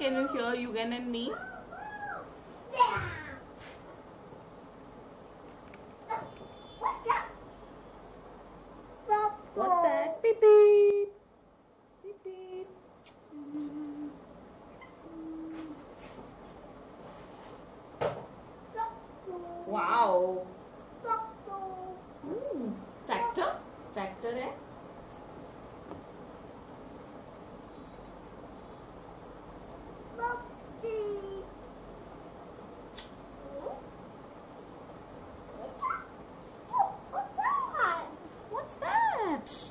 can you hear Yugen and me? What's that? Beep beep. Beep beep. Wow. Hmm. Tractor? Tractor है? What's that?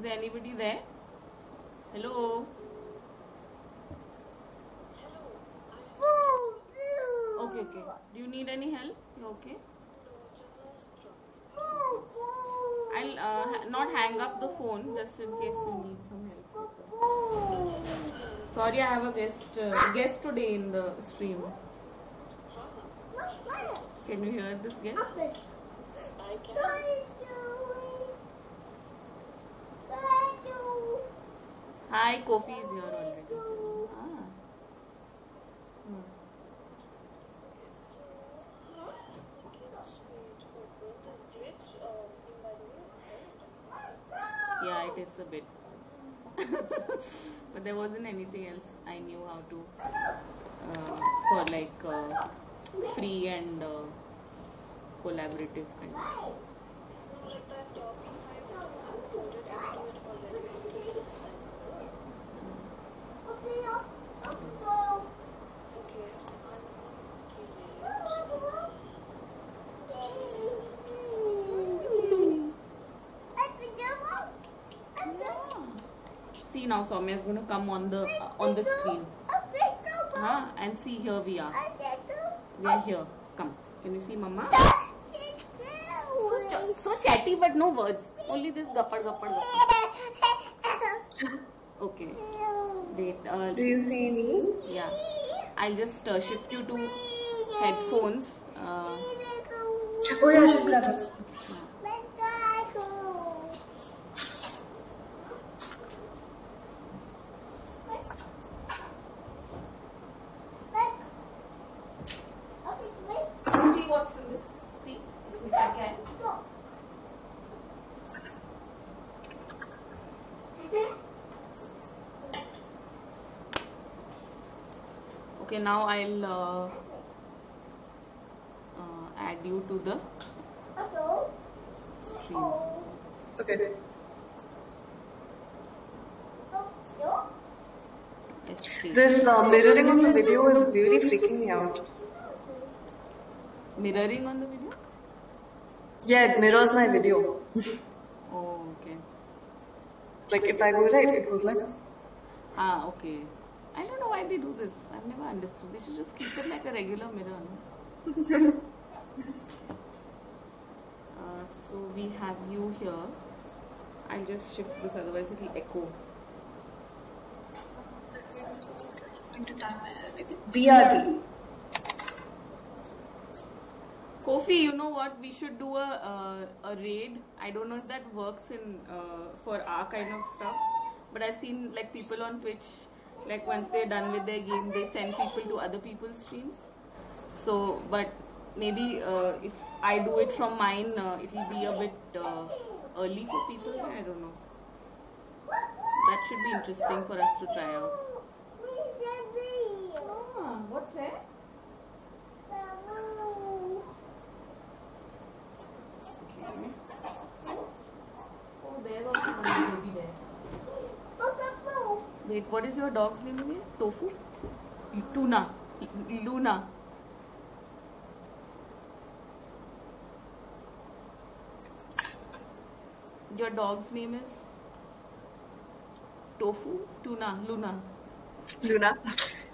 Is there anybody there? Hello? Okay, okay. Do you need any help? You okay? I'll uh, not hang up the phone just in case you need some help. Sorry, I have a guest uh, guest today in the stream. Can you hear this guest? Hi, Kofi is here already. Ah. Yeah, it is a bit. but there wasn't anything else I knew how to uh, for like uh, free and uh, collaborative kind of. See now, Saumya is going to come on the uh, on the screen. Huh? And see here we are. We are here. Come. Can you see, Mama? So, so chatty, but no words. Only this gappad gappad gappad. Okay. Wait. Uh, Do you see me? yeah. I'll just uh, shift you to headphones. Uh, Oh yeah, now I'll uh, uh, add you to the stream. Okay. Yes. This uh, mirroring on the video is really freaking me out. Mirroring on the video? Yeah, it mirrors my video. Oh, okay. It's like if I go right, it goes like. Ah, okay. I don't know why they do this. I've never understood. They should just keep it like a regular mirror. No? uh, so we have you here. I'll just shift this, otherwise it'll echo. BRB. Kofi, you know what? We should do a uh, a raid. I don't know if that works in uh, for our kind of stuff, but I've seen like people on Twitch, like once they're done with their game, they send people to other people's streams. So, but maybe uh, if I do it from mine, uh, it'll be a bit uh, early for people. I don't know. That should be interesting for us to try out. Ah, what's that? okay. Oh, there was one baby there. Wait, what is your dog's name again? Tofu? Tuna. Luna. Your dog's name is Tofu? Tuna. Luna. Luna.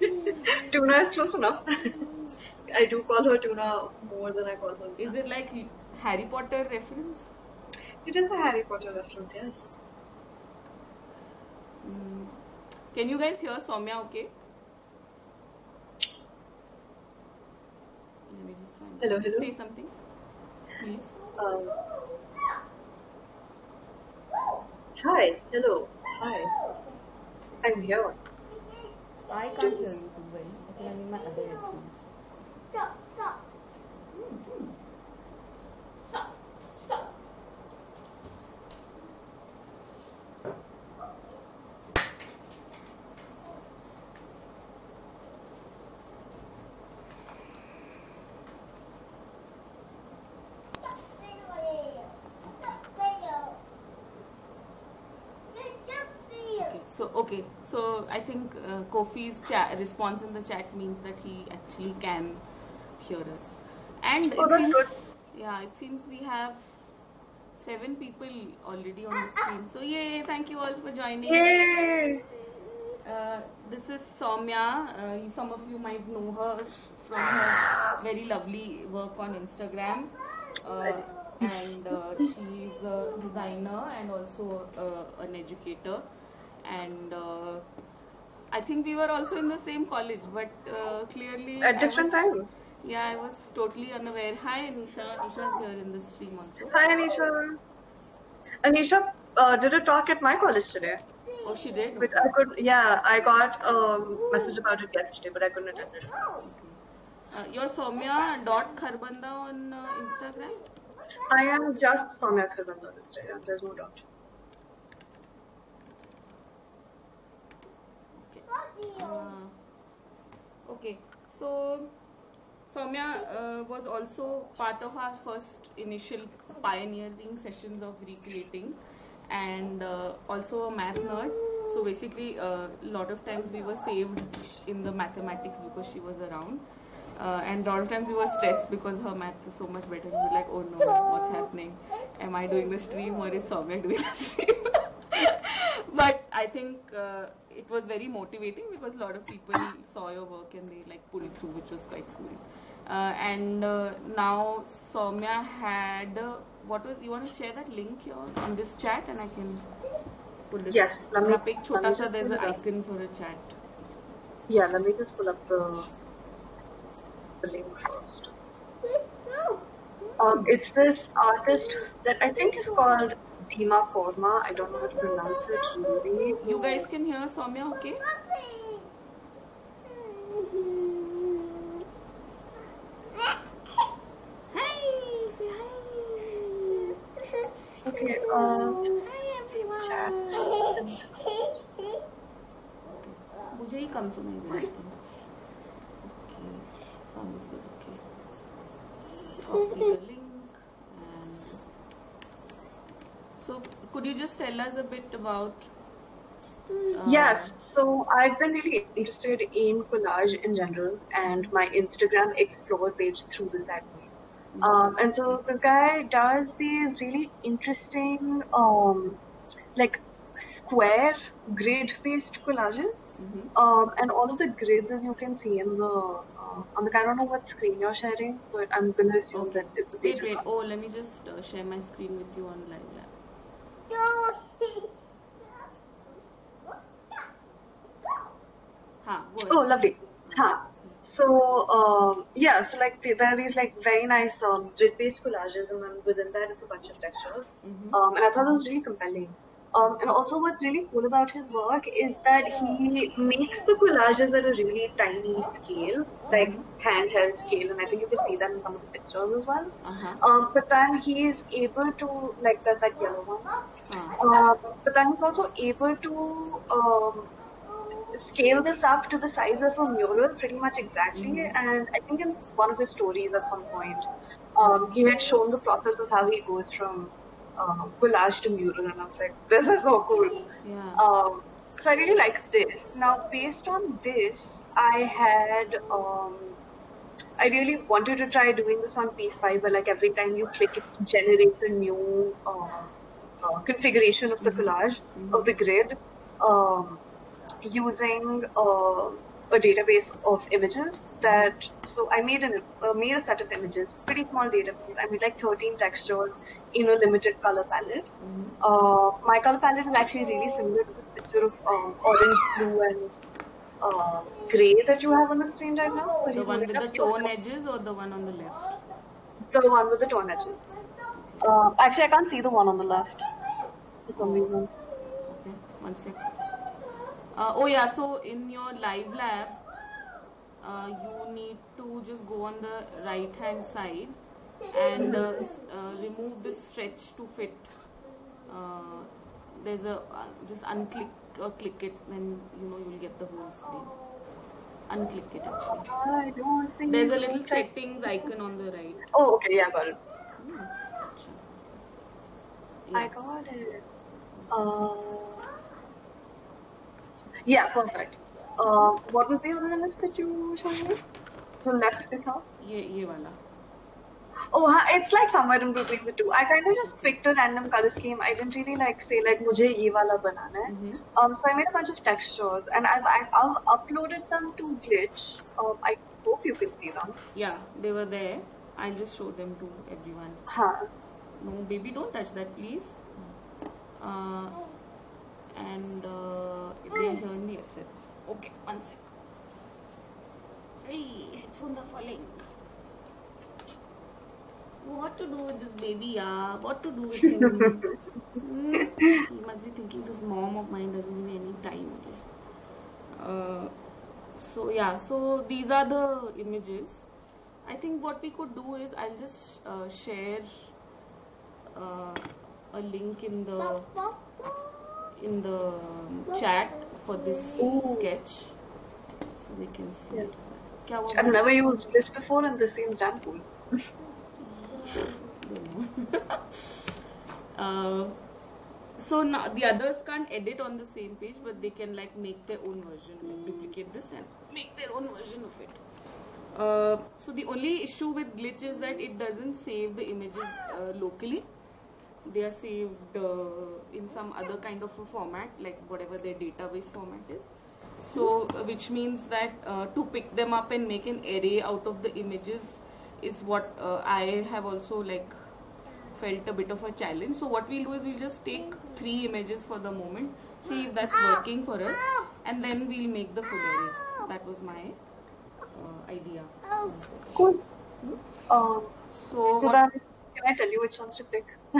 Tuna is close enough. I do call her Tuna more than I call her. Luna. Is it like Harry Potter reference? It is a Harry Potter reference, yes. Mm. Can you guys hear Saumya okay? Let me just find Hello, Just hello. say something, please. Um, hi, hello, hi. I'm here. I can't hear you too well. I think I need my other headphones. Stop, stop. Stop. Stop. Stop video. Stop video. Stop video. Okay, so okay, so I think uh, Kofi's response in the chat means that he actually can hear us, and Oh, it seems, good. yeah, it seems we have seven people already on the screen. So yay! Thank you all for joining. Yay! Uh, this is Saumya. Uh, some of you might know her from her very lovely work on Instagram. Uh, and uh, she's a designer and also uh, an educator. And uh, I think we were also in the same college, but uh, clearly. At different was- times. Yeah, I was totally unaware. Hi, Anisha. Anisha's here in the stream also. Hi, Anisha. Anisha uh, did a talk at my college today. Oh, she did? But I could, yeah, I got a message about it yesterday, but I couldn't attend it. Uh, you're Saumya dot Kharbanda on uh, Instagram? I am just Saumya Kharbanda on Instagram. There's no doubt. Okay. Stop video. Uh, okay, so Saumya uh, was also part of our first initial pioneering sessions of recreating and uh, also a math nerd. So basically, a lot of times we were saved in the mathematics because she was around. Uh, and a lot of times we were stressed because her maths is so much better. We were like, oh no, what's happening? Am I doing the stream or is Saumya doing the stream? but I think uh, it was very motivating because a lot of people saw your work and they like pulled it through, which was quite cool. Uh, and uh, now Saumya had uh, what was you want to share that link here on this chat and I can pull it. Yes, let me. Pick chota sir, there's an icon for a chat. Yeah, let me just pull up the, the link first. Um, it's this artist that I think is called Bhima Korma. I don't know how to pronounce it really. You guys can hear Saumya, okay? Hi, say hi. Okay, uh, hi everyone. Chat. मुझे ही कम सुनाई दे रहा है okay sound is good okay copy so could you just tell us a bit about uh, Yes, so I've been really interested in collage in general and my Instagram explore page through this anime. Um, and so this guy does these really interesting, um, like square grid based collages. mhm. Um, and all of the grids, as you can see in the, uh, on the, I don't know what screen you're sharing, but I'm gonna assume Okay. that it's a wait page. wait oh let me just uh, share my screen with you on live lab ha go Oh, lovely. Huh. So, um, yeah, so like the, there are these like very nice um, grid-based collages, and then within that, it's a bunch of textures. Mhm. Um, and I thought it was really compelling. Um, and also, what's really cool about his work is that he makes the collages at a really tiny scale, like handheld scale, and I think you can see that in some of the pictures as well. uh-huh Um, but then he is able to, like, there's that yellow one. huh. Uh, but then he's also able to um, scale this up to the size of a mural pretty much exactly. Mhm. And I think in one of his stories at some point, um, he had shown the process of how he goes from uh, collage to mural, and I was like, this is so cool. yeah Um, so I really like this. Now, based on this, I had um, I really wanted to try doing this on P5, but like every time you click, it generates a new uh, uh, configuration of the Mhm. collage Mhm. of the grid um, using uh, a database of images. That so I made an uh, made a set of images, pretty small database. I made like 13 textures in a limited color palette. Mhm. Uh, my color palette is actually really similar to this picture of um, orange, blue, and uh, gray that you have on the screen right now. The one with the tone edges or the one on the left? The one with the tone edges. Uh, actually, I can't see the one on the left for some reason. Okay, one sec. Uh, oh yeah, so in your live lab, uh, you need to just go on the right hand side and uh, uh, remove this stretch to fit. Uh, there's a uh, just unclick or click it, then you know you will get the whole screen. Unclick it actually. See. There's a little settings icon on the right. Oh, okay, yeah, got it. Hmm, acha. I got it. Uh, yeah, perfect. Uh, what was the other image that you showed me? The left the top. ये ये वाला Oh, huh, it's like somewhere in between the two. I kind of just picked a random color scheme. I didn't really like say like मुझे ये वाला बनाना है. Mhm. Um, so I made a bunch of textures and I've, I've, I've uploaded them to Glitch. Um, I hope you can see them. Yeah, they were there. I'll just show them to everyone. Huh. No, baby, don't touch that, please. Uh, and uh, they are here the assets. Okay, one sec. Hey, headphones are falling. What to do with this baby, yeah? What to do with him? Hmm, he must be thinking this mom of mine doesn't give any time. Uh, so yeah, so these are the images. I think what we could do is I'll just uh, share uh, a link in the in the chat for this Ooh. sketch so we can see it. I've never used this before and this seems damn cool. uh, so now the others can't edit on the same page but they can like make their own version like duplicate this and make their own version of it uh, so the only issue with glitch is that it doesn't save the images uh, locally they are saved uh, in some other kind of a format, like whatever their database format is. So, uh, which means that uh, to pick them up and make an array out of the images is what uh, I have also like felt a bit of a challenge. So, what we'll do is we'll just take three images for the moment, see if that's working for us, and then we'll make the full array. That was my uh, idea. Cool. Um, So, so what- can I tell you which ones to pick?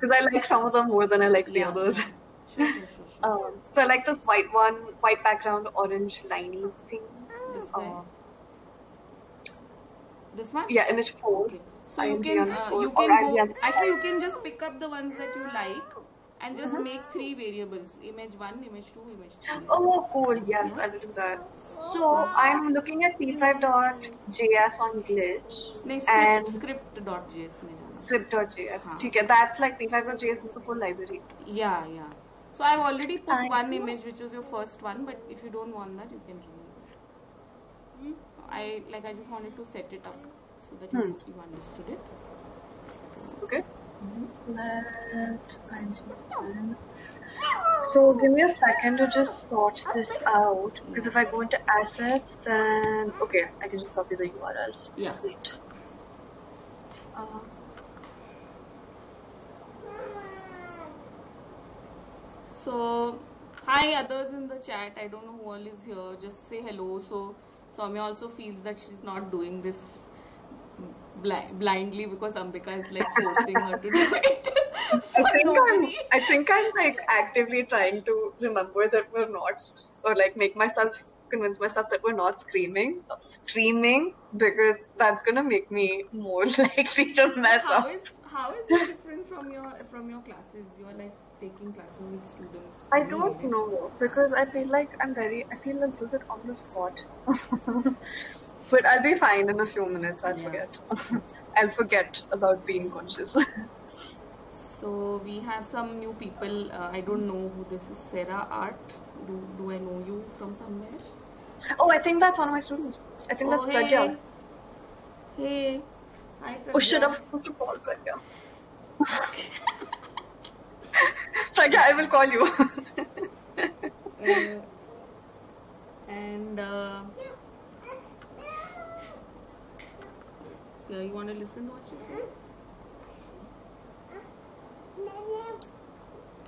Because I like some of them more than I like the others. sure, sure, sure. Um, so I like this white one, white background, orange liney thing. this. Uh, This one? yeah, image four. Okay. So you can uh, you can go actually you can just pick up the ones that you like and just mm -hmm. make three variables image one image two image three. Oh cool. Yes i will do that. So i'm looking at p5.js on glitch and script.js script.js okay that's like p5.js is the full library. Yeah yeah. So i've already put one image which was your first one but if you don't want that you can remove it. Hmm? I like i just wanted to set it up so that hmm. you, you understood it. Okay. So give me a second to just sort this out because if I go into assets, then okay, I can just copy the URL. Yeah. Sweet. Uh, So, hi others in the chat. I don't know who all is here. Just say hello. So, Saumya also feels that she's not doing this bli- blindly because Ambika is like forcing her to do it. I think I'm. I think I'm like actively trying to remember that we're not, or like make myself convince myself that we're not screaming, screaming because that's gonna make me more likely to mess How up. is how is it different from your from your classes? You're like taking classes with students. I don't know because I feel like I'm very, I feel a little bit on the spot. but I'll be fine in a few minutes. I'll Yeah. forget. I'll forget about being conscious. So we have some new people. Uh, I don't know who this is. Sarah Art. Do do I know you from somewhere? Oh, I think that's one of my students. I think that's oh, Pragya. hey. Hey. Hi, Oh shit, Pragya. was supposed to call Pragya. Pragya, I will call you. Uh, and uh, yeah, Yeah, you want to listen to what she said?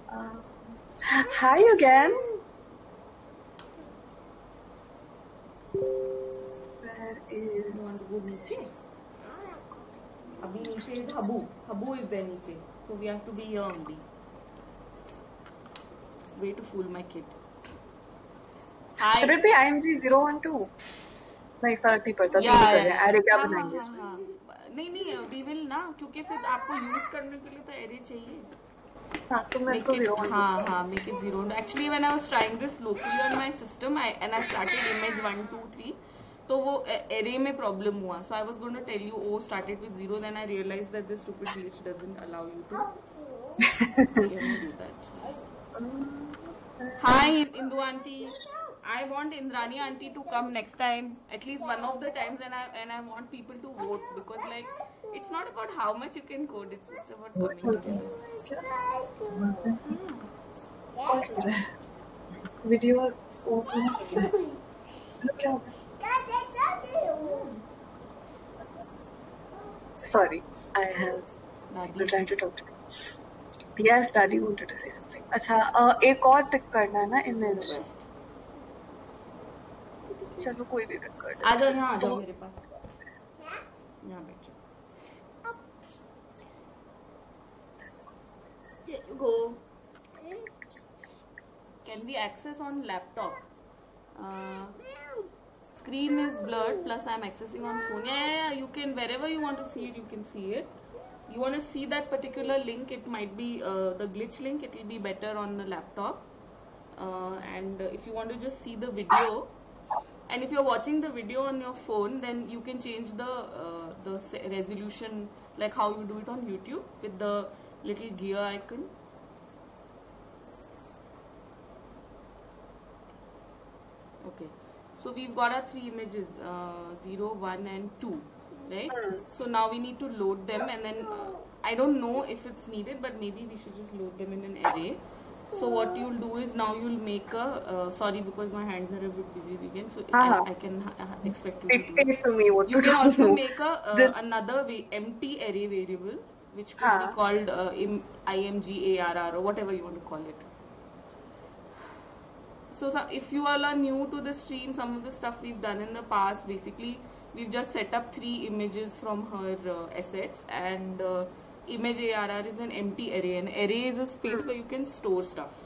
Uh, hi again. Where is Abhi niche is Habu. Habu is there niche. So we have to be here only. Way to fool my kid. Hi. Should it be IMG 012? नहीं फ़र्क नहीं पड़ता क्या बनाएँगे नहीं नहीं we will ना क्योंकि फिर आपको यूज़ करने के लिए तो एरे चाहिए। हाँ, तो zero Hi, Indu auntie. I want Indrani auntie to come next time, at least one of the times, and I and I want people to vote because like it's not about how much you can code, it's just about coming together. Video open. Look out. Sorry, I have. Nadi. I'm trying to talk to Yes, Daddy wanted to say something. अच्छा uh, एक और टिक करना है ना image. चलो कोई भी pick कर आ जाओ यहाँ आ जाओ मेरे पास यहाँ बैठ जाओ go. Can be access on laptop. Uh, screen is blurred. Plus, i I'm accessing on phone. Yeah, yeah, yeah. You can wherever you want to see it, you can see it. You want to see that particular link? It might be uh, the glitch link. It will be better on the laptop. Uh, and if you want to just see the video, and if you're watching the video on your phone then you can change the uh, the resolution like how you do it on youtube with the little gear icon okay so we've got our three images uh, 0 1 and 2 right so now we need to load them and then uh, i don't know if it's needed but maybe we should just load them in an array so what you'll do is now you'll make a uh, sorry because my hands are a bit busy again so Uh-huh. I, I can uh, expect you to do to me what You can do. also make a uh, another va- empty array variable, which could Huh. be called uh, imgarr or whatever you want to call it. So, so if you all are new to the stream, some of the stuff we've done in the past, basically we've just set up three images from her uh, assets, and uh, image arr is an empty array. An array is a space where you can store stuff.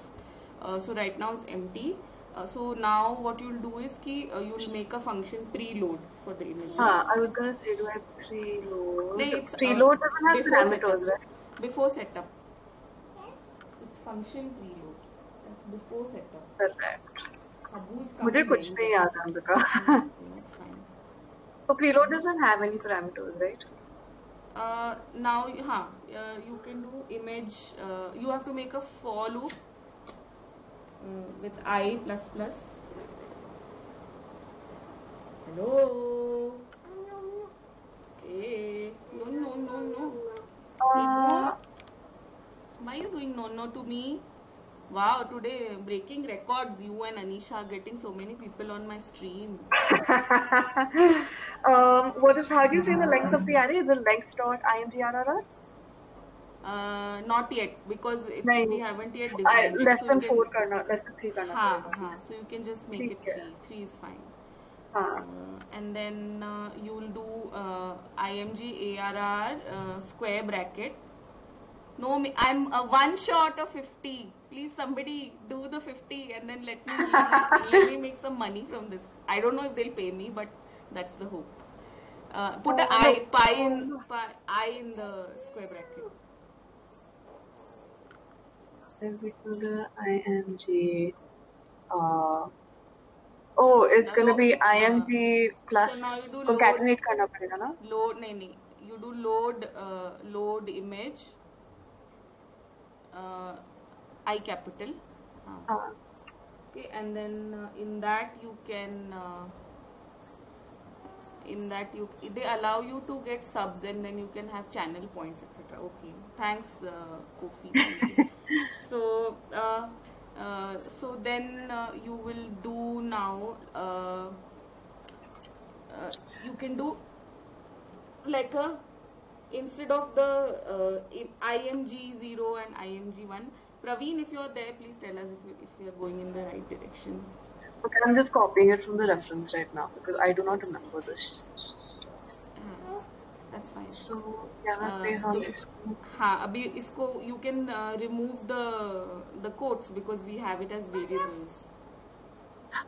Uh, so right now it's empty. Uh, so now what you'll do is ki, uh, you'll make a function preload for the images. हाँ, I was gonna say, do I preload? No, it's, uh, preload doesn't have before parameters, setup. right? Before setup. It's function preload. That's before setup. Correct. Abu is मुझे coming कुछ in. नहीं याद है Ambika That's fine. So preload doesn't have any parameters, right? Uh, now, huh, uh, you can do image. Uh, you have to make a for loop uh, with i plus plus. Hello. Okay. No, no, no, no. Uh, Why are you doing no no to me? Wow, today breaking records. You and Anisha getting so many people on my stream. um, what is how do you say the length of the array? Is it length dot imgarr? Uh, not yet because it's, we haven't yet uh, defined. I, less so than can, four karna, less than three karna. Haan, karna, haan. So you can just make three, it three. Three is fine. Uh, and then uh, you'll do uh, img arr uh, square bracket no, I'm a one shot of 50. Please, somebody do the 50 and then let me, let me make some money from this. I don't know if they'll pay me, but that's the hope. Uh, put an oh, I, pi in, pi, I in the square bracket. Is equal to IMG. Uh, oh, it's gonna be IMG uh, plus so concatenate? Load. You do load, uh, load image uh, I capital. Uh, Uh, okay, and then uh, in that you can. Uh, in that you they allow you to get subs and then you can have channel points etc okay thanks uh, kofi so uh, uh, so then uh, you will do now you can do like a instead of the uh, IMG 0 and IMG 1. Praveen, if you're there, please tell us if, you, if you're going in the right direction. Okay, I'm just copying it from the reference right now because I do not remember this. Uh-huh. That's fine. So, yeah, uh, so, you can uh, remove the the quotes because we have it as variables.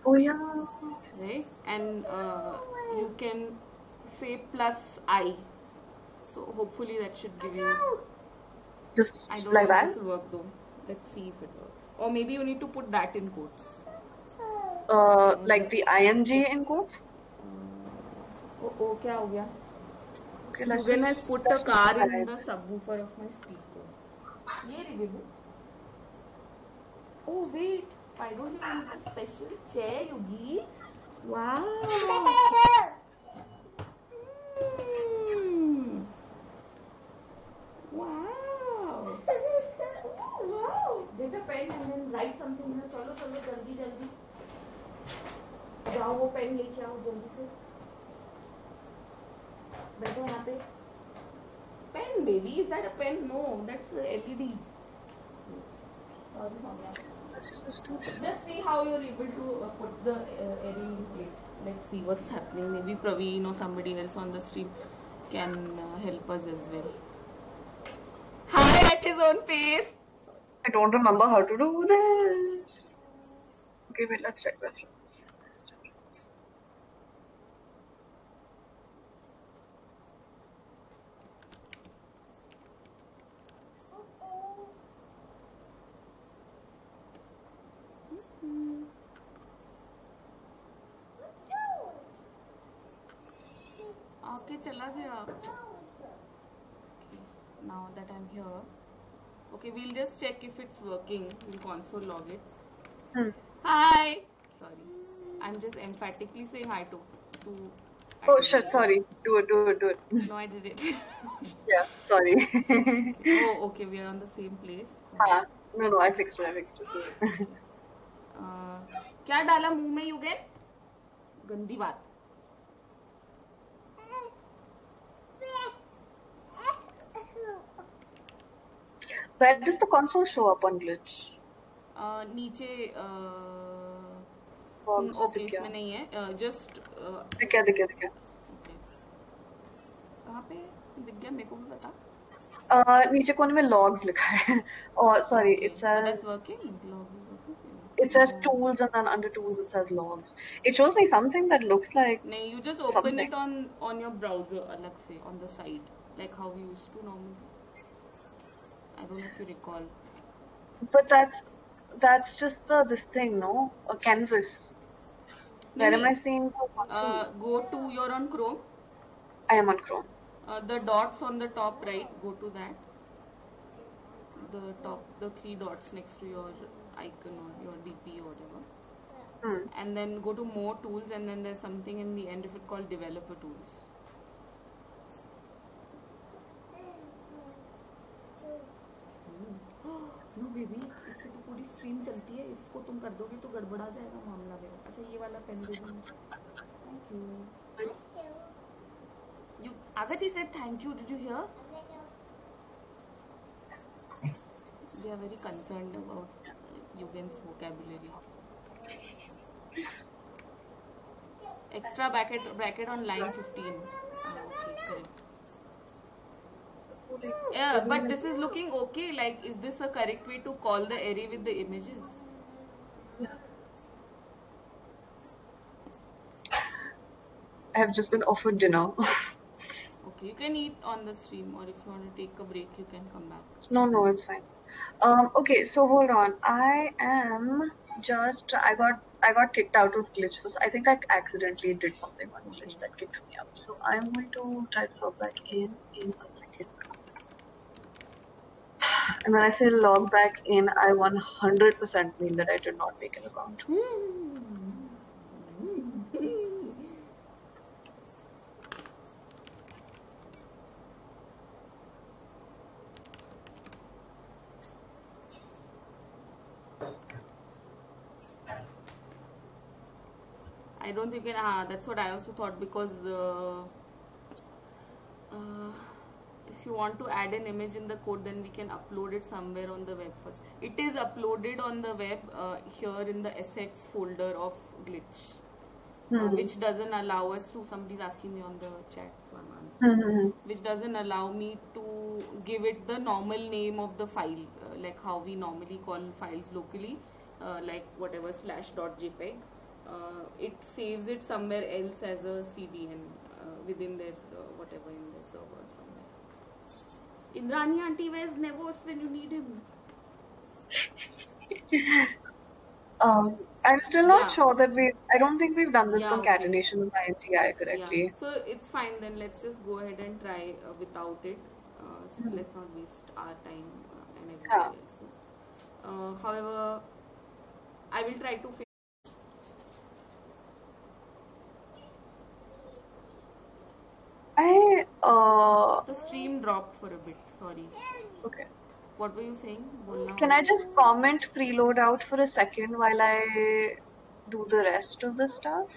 Oh yeah. Right? And uh, you can say plus i so hopefully that should give you just I don't like know if that this will work though let's see if it works or maybe you need to put that in quotes uh, like the IMG in quotes oh, oh क्या हो गया okay let's Ruben just- has put a let's car try in it. the subwoofer of my speaker. ये रे बेबू. Oh wait, why don't you use the special chair, Yugi? Wow. Wow. okay, wow. Get a pen and then write something here. चलो चलो जल्दी जल्दी. जाओ वो pen लेके आओ जल्दी से. बैठो यहाँ पे. Pen baby, is that a pen? No, that's LEDs. Sorry, Saumya. Just see how you're able to uh, put the uh, area in place. Let's see what's happening. Maybe Praveen or somebody else on the stream can uh, help us as well. Hi at his own pace. I don't remember how to do this. Okay, wait, let's check reference. Okay, we'll just check if it's working. We'll console log it. Hmm. Hi. Sorry. I'm just emphatically saying hi to to. Oh shit, sorry. Do it, do it, do it. No, I did it. Yeah, sorry. oh, okay. We are on the same place. हाँ, no, no, I fixed it, I fixed it. Uh, क्या डाला मुँह में Eugen गंदी बात Where does the console show up on glitch? uh, नीचे uh, दिख गया इसमें नहीं है जस्ट दिख गया दिख गया दिख गया कहाँ पे दिख गया मेरे को भी बता Uh, नीचे कोने में logs लिखा है और working logs it says tools and then under tools it says logs it shows me something that looks like नहीं you just open Something. it on on your browser से on the side like how we used to normally I don't know if you recall but that's that's just the this thing no a canvas where am I seeing uh, go to you're on Chrome I am on Chrome Uh, the dots on the top right, go to that. The top, the three dots next to your icon or your DP or whatever. hmm. And then go to more tools, and then there's something in the end of it called developer tools. No baby इससे तो पूरी stream चलती है इसको तुम कर दोगे तो गड़बड़ा जाएगा मामला मेरा अच्छा ये वाला पेन दे दो थैंक यू यू आगति said thank you did you hear they are very concerned about uh, Yugen's vocabulary. Extra bracket bracket on line 15. Ah, okay, correct. Yeah, but this is looking okay. Like, is this a correct way to call the array with the images? I have just been offered dinner Okay, you can eat on the stream, or if you want to take a break, you can come back. No, no, it's fine. Um, okay, so hold on. I am just I got I got kicked out of glitch for I think I accidentally did something on glitch that kicked me out. So I'm going to try to log back in in a second. And when I say log back in, I 100% mean that I did not make an account. I don't think it, ah, that's what I also thought because uh, uh, if you want to add an image in the code, then we can upload it somewhere on the web first. It is uploaded on the web uh, here in the assets folder of glitch, uh, Hmm. which doesn't allow us to. Somebody's asking me on the chat, so I'm answering. Hmm. Which doesn't allow me to give it the normal name of the file, uh, like how we normally call files locally, uh, like whatever slash dot jpeg. Uh, it saves it somewhere else as a CDN uh, within their uh, whatever in their server somewhere. Indrani auntie, where's Nevos when you need him? Um, I'm still not Yeah. sure that we. I don't think we've done this Yeah, okay. concatenation of INTI correctly. Yeah. So it's fine then. Let's just go ahead and try uh, without it. Uh, s- Mhm. Let's not waste our time uh, and everything Yeah. else's. Uh, however, I will try to. Fix I uh the stream dropped for a bit. Sorry. Okay. What were you saying? Bolna Can I just comment preload out for a second while I do the rest of the stuff?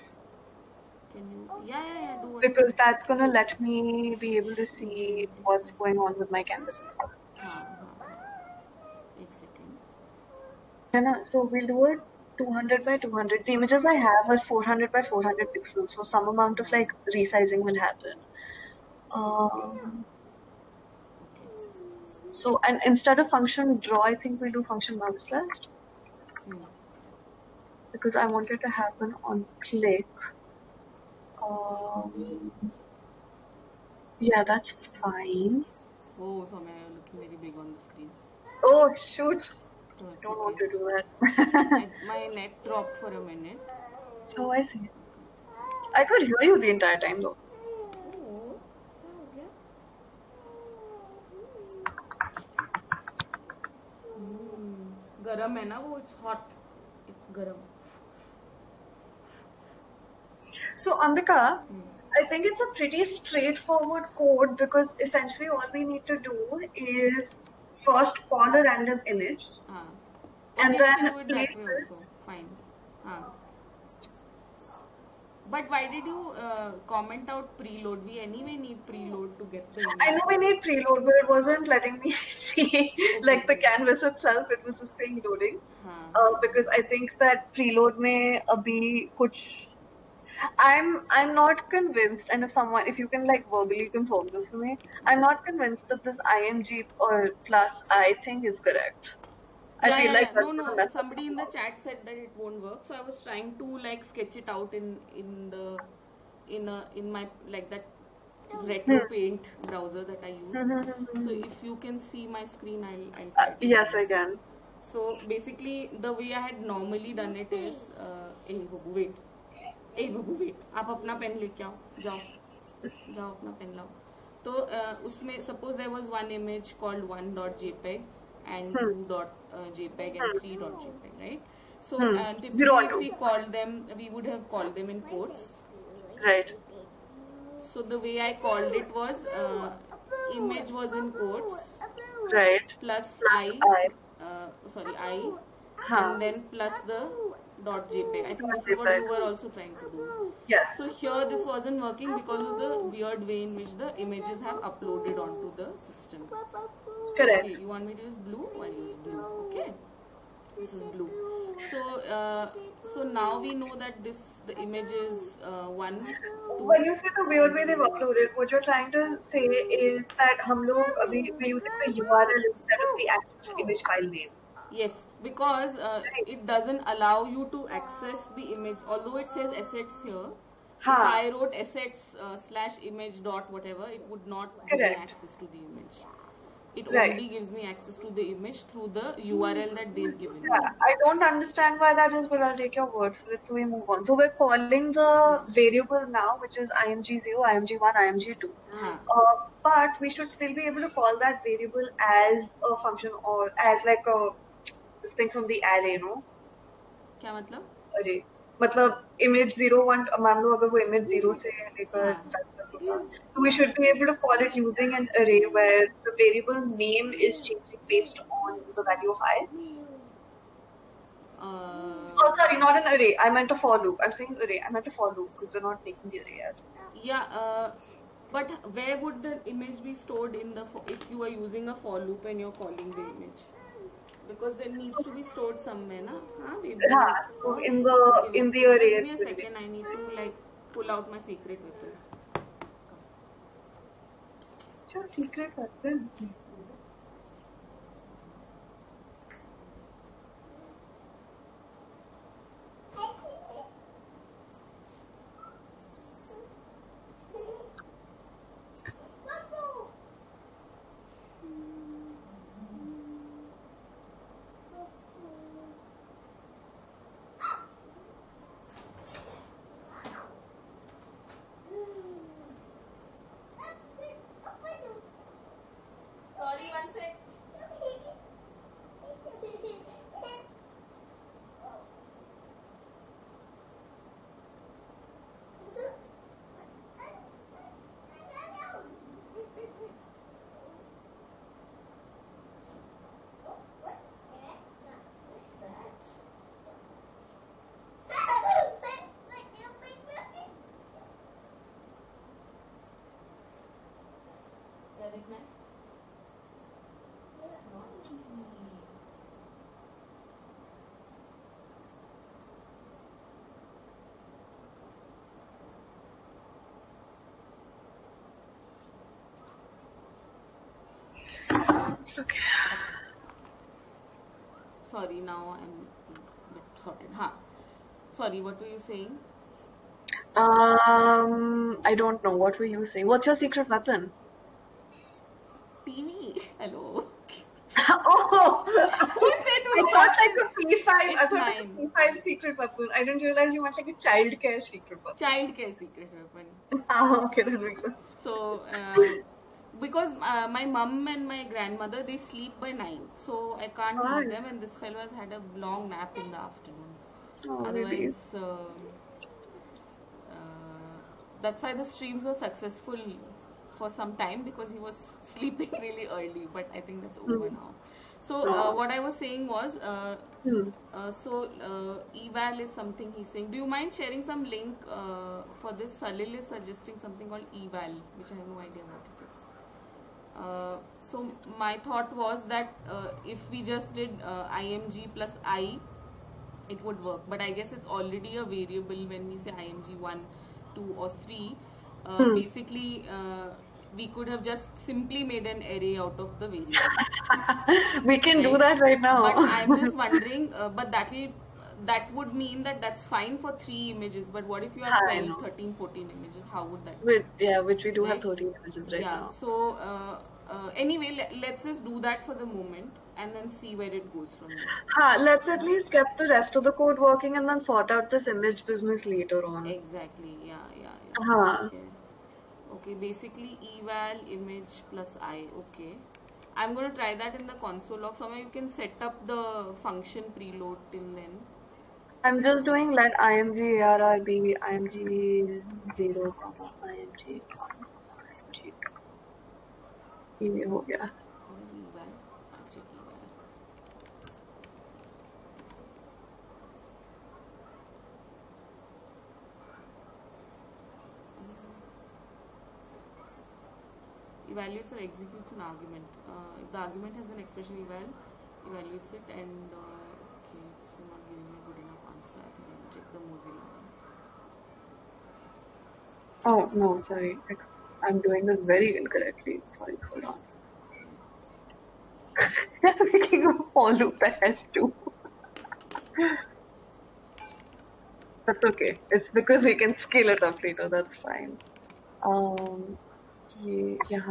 Can you? Yeah, yeah, yeah. Do because that's going to let me be able to see what's going on with my canvas. Uh-huh. So we'll do it 200 by 200 the images i have are 400 by 400 pixels so some amount of like resizing will happen um, so and instead of function draw, I think we'll do function mouse pressed Hmm. because I want it to happen on click. Um, yeah, that's fine. Oh, so I'm looking very big on the screen. Oh shoot! So Don't want to do that. My net dropped for a minute. oh, I see. I could hear you the entire time though. गरम है ना वो it's hot it's गरम So Ambika, Hmm. I think it's a pretty straightforward code because essentially all we need to do is first call a random image. हाँ And and then place it- fine हाँ But why did you uh, comment out preload? We anyway need preload to get the. Image. I know we need preload, but it wasn't letting me see like the canvas itself. It was just saying loading. Uh, because I think that preload may uh, be kuch. I'm I'm not convinced, and if someone, if you can like verbally confirm this for me, I'm not convinced that this IMG or uh, plus I thing is correct. I yeah, feel yeah, like yeah. no, no. Somebody in the chat said that it won't work, so I was trying to like sketch it out in in the in a in my like that retro paint browser that I use. so if you can see my screen, I'll I'll. Uh, yes, I can. So basically, the way I had normally done it is, uh, hey babu wait, hey babu wait, आप अपना pen लेके आओ, जाओ, जाओ अपना pen लाओ. तो uh, उसमें suppose there was one image called one dot jpeg and Hmm. two dot uh, jpeg and three dot jpeg, right? So Hmm. uh, typically, if we called them, we would have called them in quotes. Right. So the way I called it was uh, image was in quotes Right. plus Plus i, I. uh, sorry i Huh. and then plus the dot jpeg. I think this is what you were also trying to do. Yes. So here this wasn't working because of the weird way in which the images have uploaded onto the system. Correct. Okay, you want me to use blue? I use blue. Okay. This is blue. So, uh, so now we know that this the image is uh, one. Two, when you say the weird way they've uploaded, what you're trying to say is that hum log, we, we using the URL instead of the actual image file name. Yes, because uh, right. it doesn't allow you to access the image, although it says assets here. Huh. If I wrote assets uh, slash image dot whatever, it would not Correct. give access to the image. It Right. only gives me access to the image through the URL that they've given Yeah, me. I don't understand why that is, but I'll take your word for it. So we move on. So we're calling the variable now, which is img0, img1, img2. Uh-huh. Uh, but we should still be able to call that variable as a function or as like a this thing from the array, no? क्या मतलब Array. मतलब image zero one मान लो अगर वो image zero से लेकर हाँ. दस. So we should be able to call it using an array where the variable name is changing based on the value of i. uh, Oh, sorry, not an array. I meant a for loop. I'm saying array. I meant a for loop because we're not making the array yet. yeah uh, but where would the image be stored in the for, if you are using a for loop and you're calling the image because it needs to be stored somewhere na huh? Yeah, so in the in the array. give me a it will be. second i need to like pull out my secret weapon What's your secret weapon? Okay. sorry now i'm sorted huh sorry what were you saying Um, I don't know. What were you saying? What's your secret weapon? tv hello oh, Who said I thought like a P5. I It's like a mine. P5 secret weapon. I didn't realize you meant like a childcare secret weapon. child care secret weapon Ah, okay, that makes sense. so uh, because uh, my mum and my grandmother they sleep by nine. So i can't leave them and this fellow has had a long nap in the afternoon. Oh, otherwise um uh, that's why the streams were successful for some time because he was sleeping really early but i think that's over now. So uh, what i was saying was uh, uh, so uh, eval is something he's saying. Do you mind sharing some link uh, for this? Salil is suggesting something called eval, which I have no idea about. Uh, so my thought was that uh, if we just did uh, img plus i, it would work. But I guess it's already a variable when we say img one, two, or three. Uh, Hmm. Basically, uh, we could have just simply made an array out of the variables. we can do that right now. But I'm just wondering, uh, but that will, that would mean that that's fine for three images. But what if you have 12, 13, 14 images? How would that? With, yeah, which we do have 13 images right yeah. now. So uh, uh, anyway, le- let's just do that for the moment and then see where it goes from there. Ha, let's at least get the rest of the code working and then sort out this image business later on. Exactly. Yeah. Yeah. yeah. Uh-huh. Okay. Okay. Basically, eval image plus i. Okay. I'm gonna try that in the console log. Somewhere you can set up the function preload till then. I'm just doing let img arr be img 0 comma img 1 img 2 ये हो गया eval. I'll check eval. evaluates or executes an argument. Uh, if the argument has an expression eval, evaluates it and uh, okay, it's not giving Oh, no, sorry. I'm doing this very incorrectly. Sorry, hold on. I'm making a for loop that has two. that's okay. It's because we can scale it up later. That's fine. Um, yeah,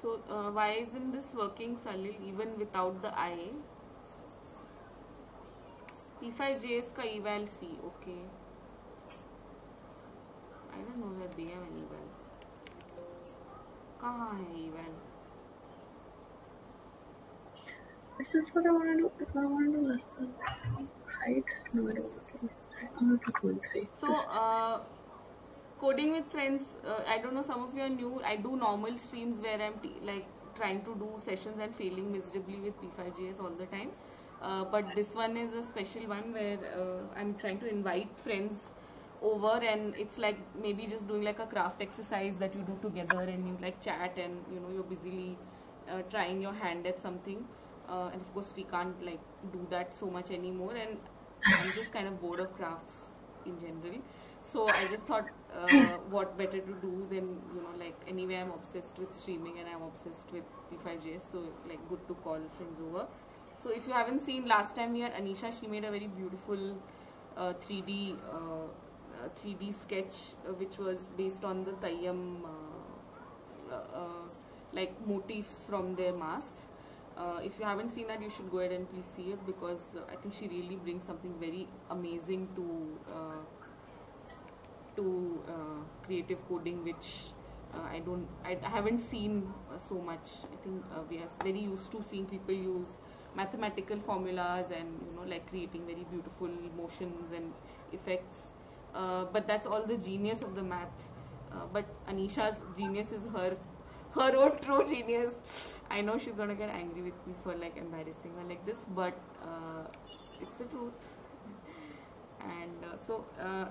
so, uh, why isn't this working, Salil, even without the eye? P5JS का eval C, okay. I don't know that they have an eval. कहाँ है eval? Is this what I want to do? If I want to do less than height, no, I don't want to do less than height. I'm going to do 2.3. So, uh, coding with friends, uh, I don't know, some of you are new. I do normal streams where I'm t- like trying to do sessions and failing miserably with P5JS all the time. Uh, but this one is a special one where uh, I'm trying to invite friends over and it's like maybe just doing like a craft exercise that you do together and you like chat and you know you're busily uh, trying your hand at something. Uh, and of course we can't like do that so much anymore and i'm just kind of bored of crafts in general. So i just thought uh, what better to do than you know like anyway i'm obsessed with streaming and i'm obsessed with p5js so like good to call friends over so if you haven't seen last time we had anisha she made a very beautiful uh, 3d uh, uh, 3d sketch uh, which was based on the theyyam uh, uh, uh, like motifs from their masks. Uh, if you haven't seen that you should go ahead and please see it because uh, i think she really brings something very amazing to uh, to uh, creative coding which uh, i don't I, I haven't seen uh, so much. I think uh, we are very used to seeing people use mathematical formulas and you know like creating very beautiful motions and effects uh, but that's all the genius of the math uh, but anisha's genius is her her own true genius i know she's gonna get angry with me for like embarrassing her like this but uh, it's the truth and uh, so uh,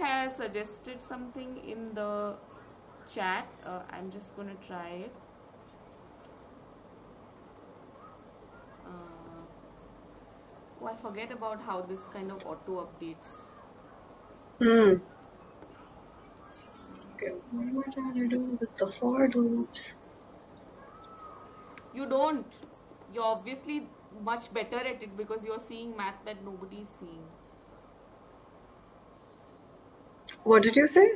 has suggested something in the chat. Uh, I'm just gonna try it. Oh, I forget about how this kind of auto updates. Hmm. Okay, what am I trying to do with the for loops? You don't. You're obviously much better at it because you're seeing math that nobody's seeing. What did you say?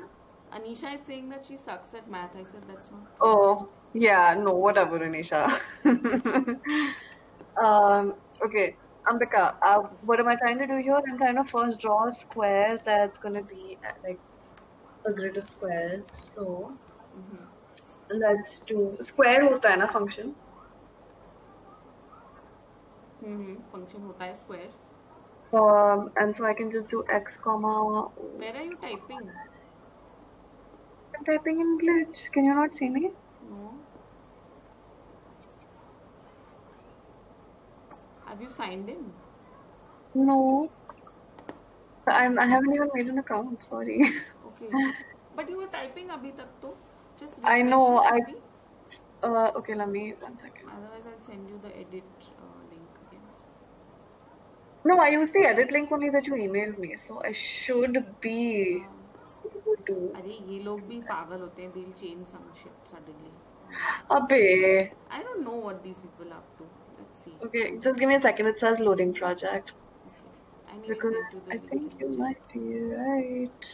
Anisha is saying that she sucks at math. I said that's not. Oh, yeah, no, whatever, Anisha. um, okay, Ambika, uh, what am I trying to do here? I'm trying to first draw a square that's gonna be uh, like a grid of squares. So Mm-hmm. let's do square hota hai na function. Mm-hmm. Function hota hai square. Um, and so I can just do x comma. Where are you typing? I'm typing in glitch. Can you not see me? No. Have you signed in? No. I'm, I haven't even made an account. Sorry. Okay. But you were typing abhi tak to. Just I know. I uh, okay. Let me one second. Otherwise, I'll send you the edit uh, link again. No, I used the edit link only that you emailed me, so I should be हाँ. अरे ये लोग भी पागल होते हैं some shit suddenly Abe. I don't know what these people are up to let's see Okay, just give me a second. It says loading project I because sent you the I think you might be right.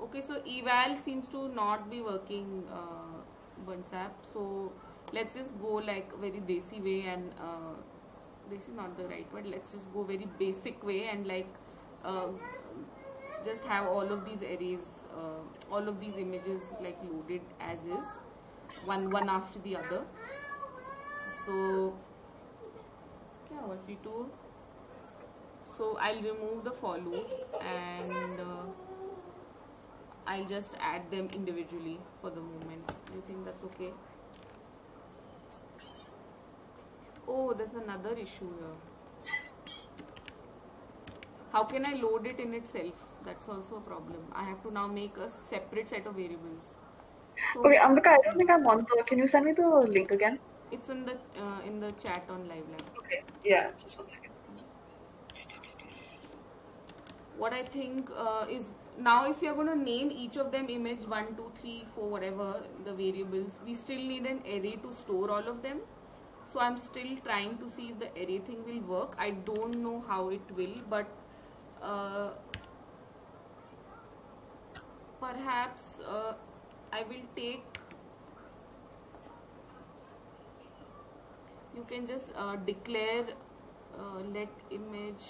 Okay, so eval seems to not be working, uh, Bunsap. So let's just go like very desi way and uh, this is not the right word. Let's just go very basic way and like uh, just have all of these arrays, uh, all of these images like loaded as is, one one after the other So क्या हुआ C2? So I'll remove the for loop and. Uh, I'll just add them individually for the moment. Do you think that's okay? Oh, there's another issue here. How can I load it in itself? That's also a problem. I have to now make a separate set of variables. So Okay, Ambika, I don't think I'm on the. Can you send me the link again? It's in the uh, in the chat on live live. Okay, yeah, just one second. what I think uh, is now if you're going to name each of them image 1, 2, 3, 4, whatever the variables, we still need an array to store all of them. So I'm still trying to see if the array thing will work. I don't know how it will, but uh, perhaps uh, I will take. You can just uh, declare uh, let image.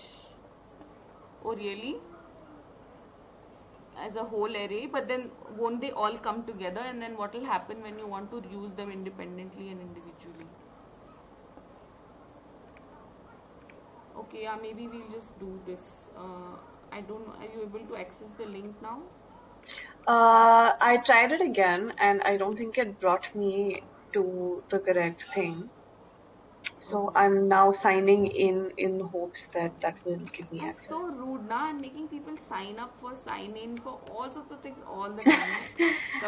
Oh, really? As a whole array, but then won't they all come together? And then what will happen when you want to use them independently and individually? Okay, yeah, maybe we'll just do this. Uh, I don't know. Are you able to access the link now? Uh, I tried it again and I don't think it brought me to the correct thing. So I'm now signing in in hopes that that will give me That's so rude, na? I'm making people sign up for sign in for all sorts of things all the time.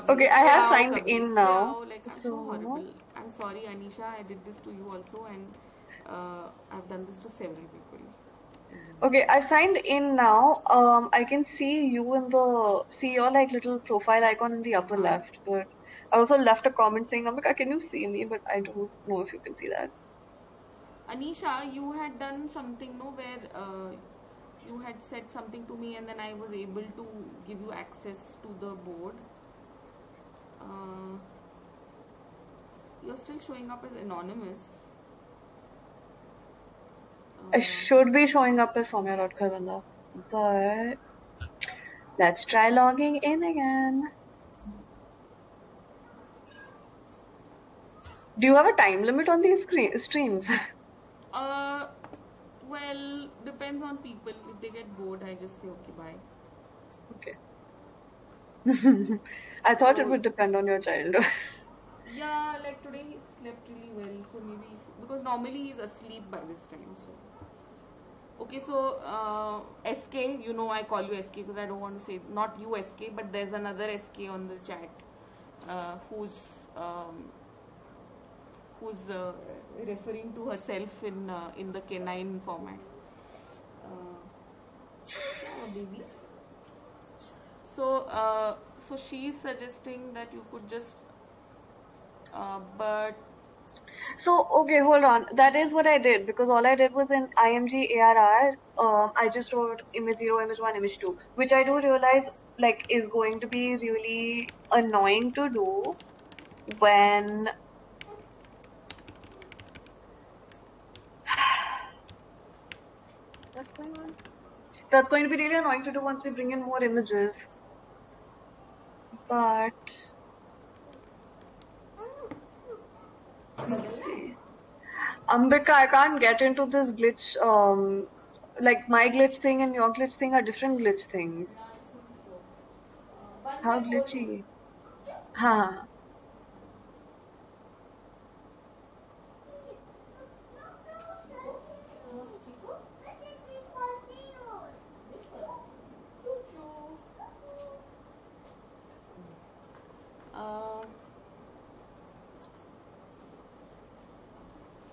Okay, I have signed kabhi in now. Like, I'm so So, horrible. I'm sorry, Anisha. I did this to you also, and uh, I've done this to several people. okay, I've signed in now. Um, I can see you in the see your like little profile icon in the upper Huh? left, but I also left a comment saying, Ambika, can you see me? But I don't know if you can see that. Anisha, you had done something, no, where uh, you had said something to me, and then I was able to give you access to the board. Uh, you're still showing up as anonymous. I Uh, should be showing up as Saumya.Kharbanda, but let's try logging in again. Do you have a time limit on these screen- streams? uh, well, depends on people. If they get bored, I just say okay, bye. Okay. I thought it would depend on your child. yeah, like today he slept really well, so maybe because normally he's asleep by this time. So okay, so uh, SK, you know I call you SK because I don't want to say not you SK, but there's another SK on the chat uh, who's um, who's uh, referring to herself in uh, in the canine format. Uh, baby. So, uh, so she's suggesting that you could just, uh, but So, okay, hold on. That is what I did because all I did was in IMG ARR, um, I just wrote image 0, image 1, image 2, which I do realize like is going to be really annoying to do when what's going on? That's going to be really annoying to do once we bring in more images. But let's. Ambika, I can't get into this glitch. Um, like my glitch thing and your glitch thing are different glitch things. How glitchy? Huh. Uh,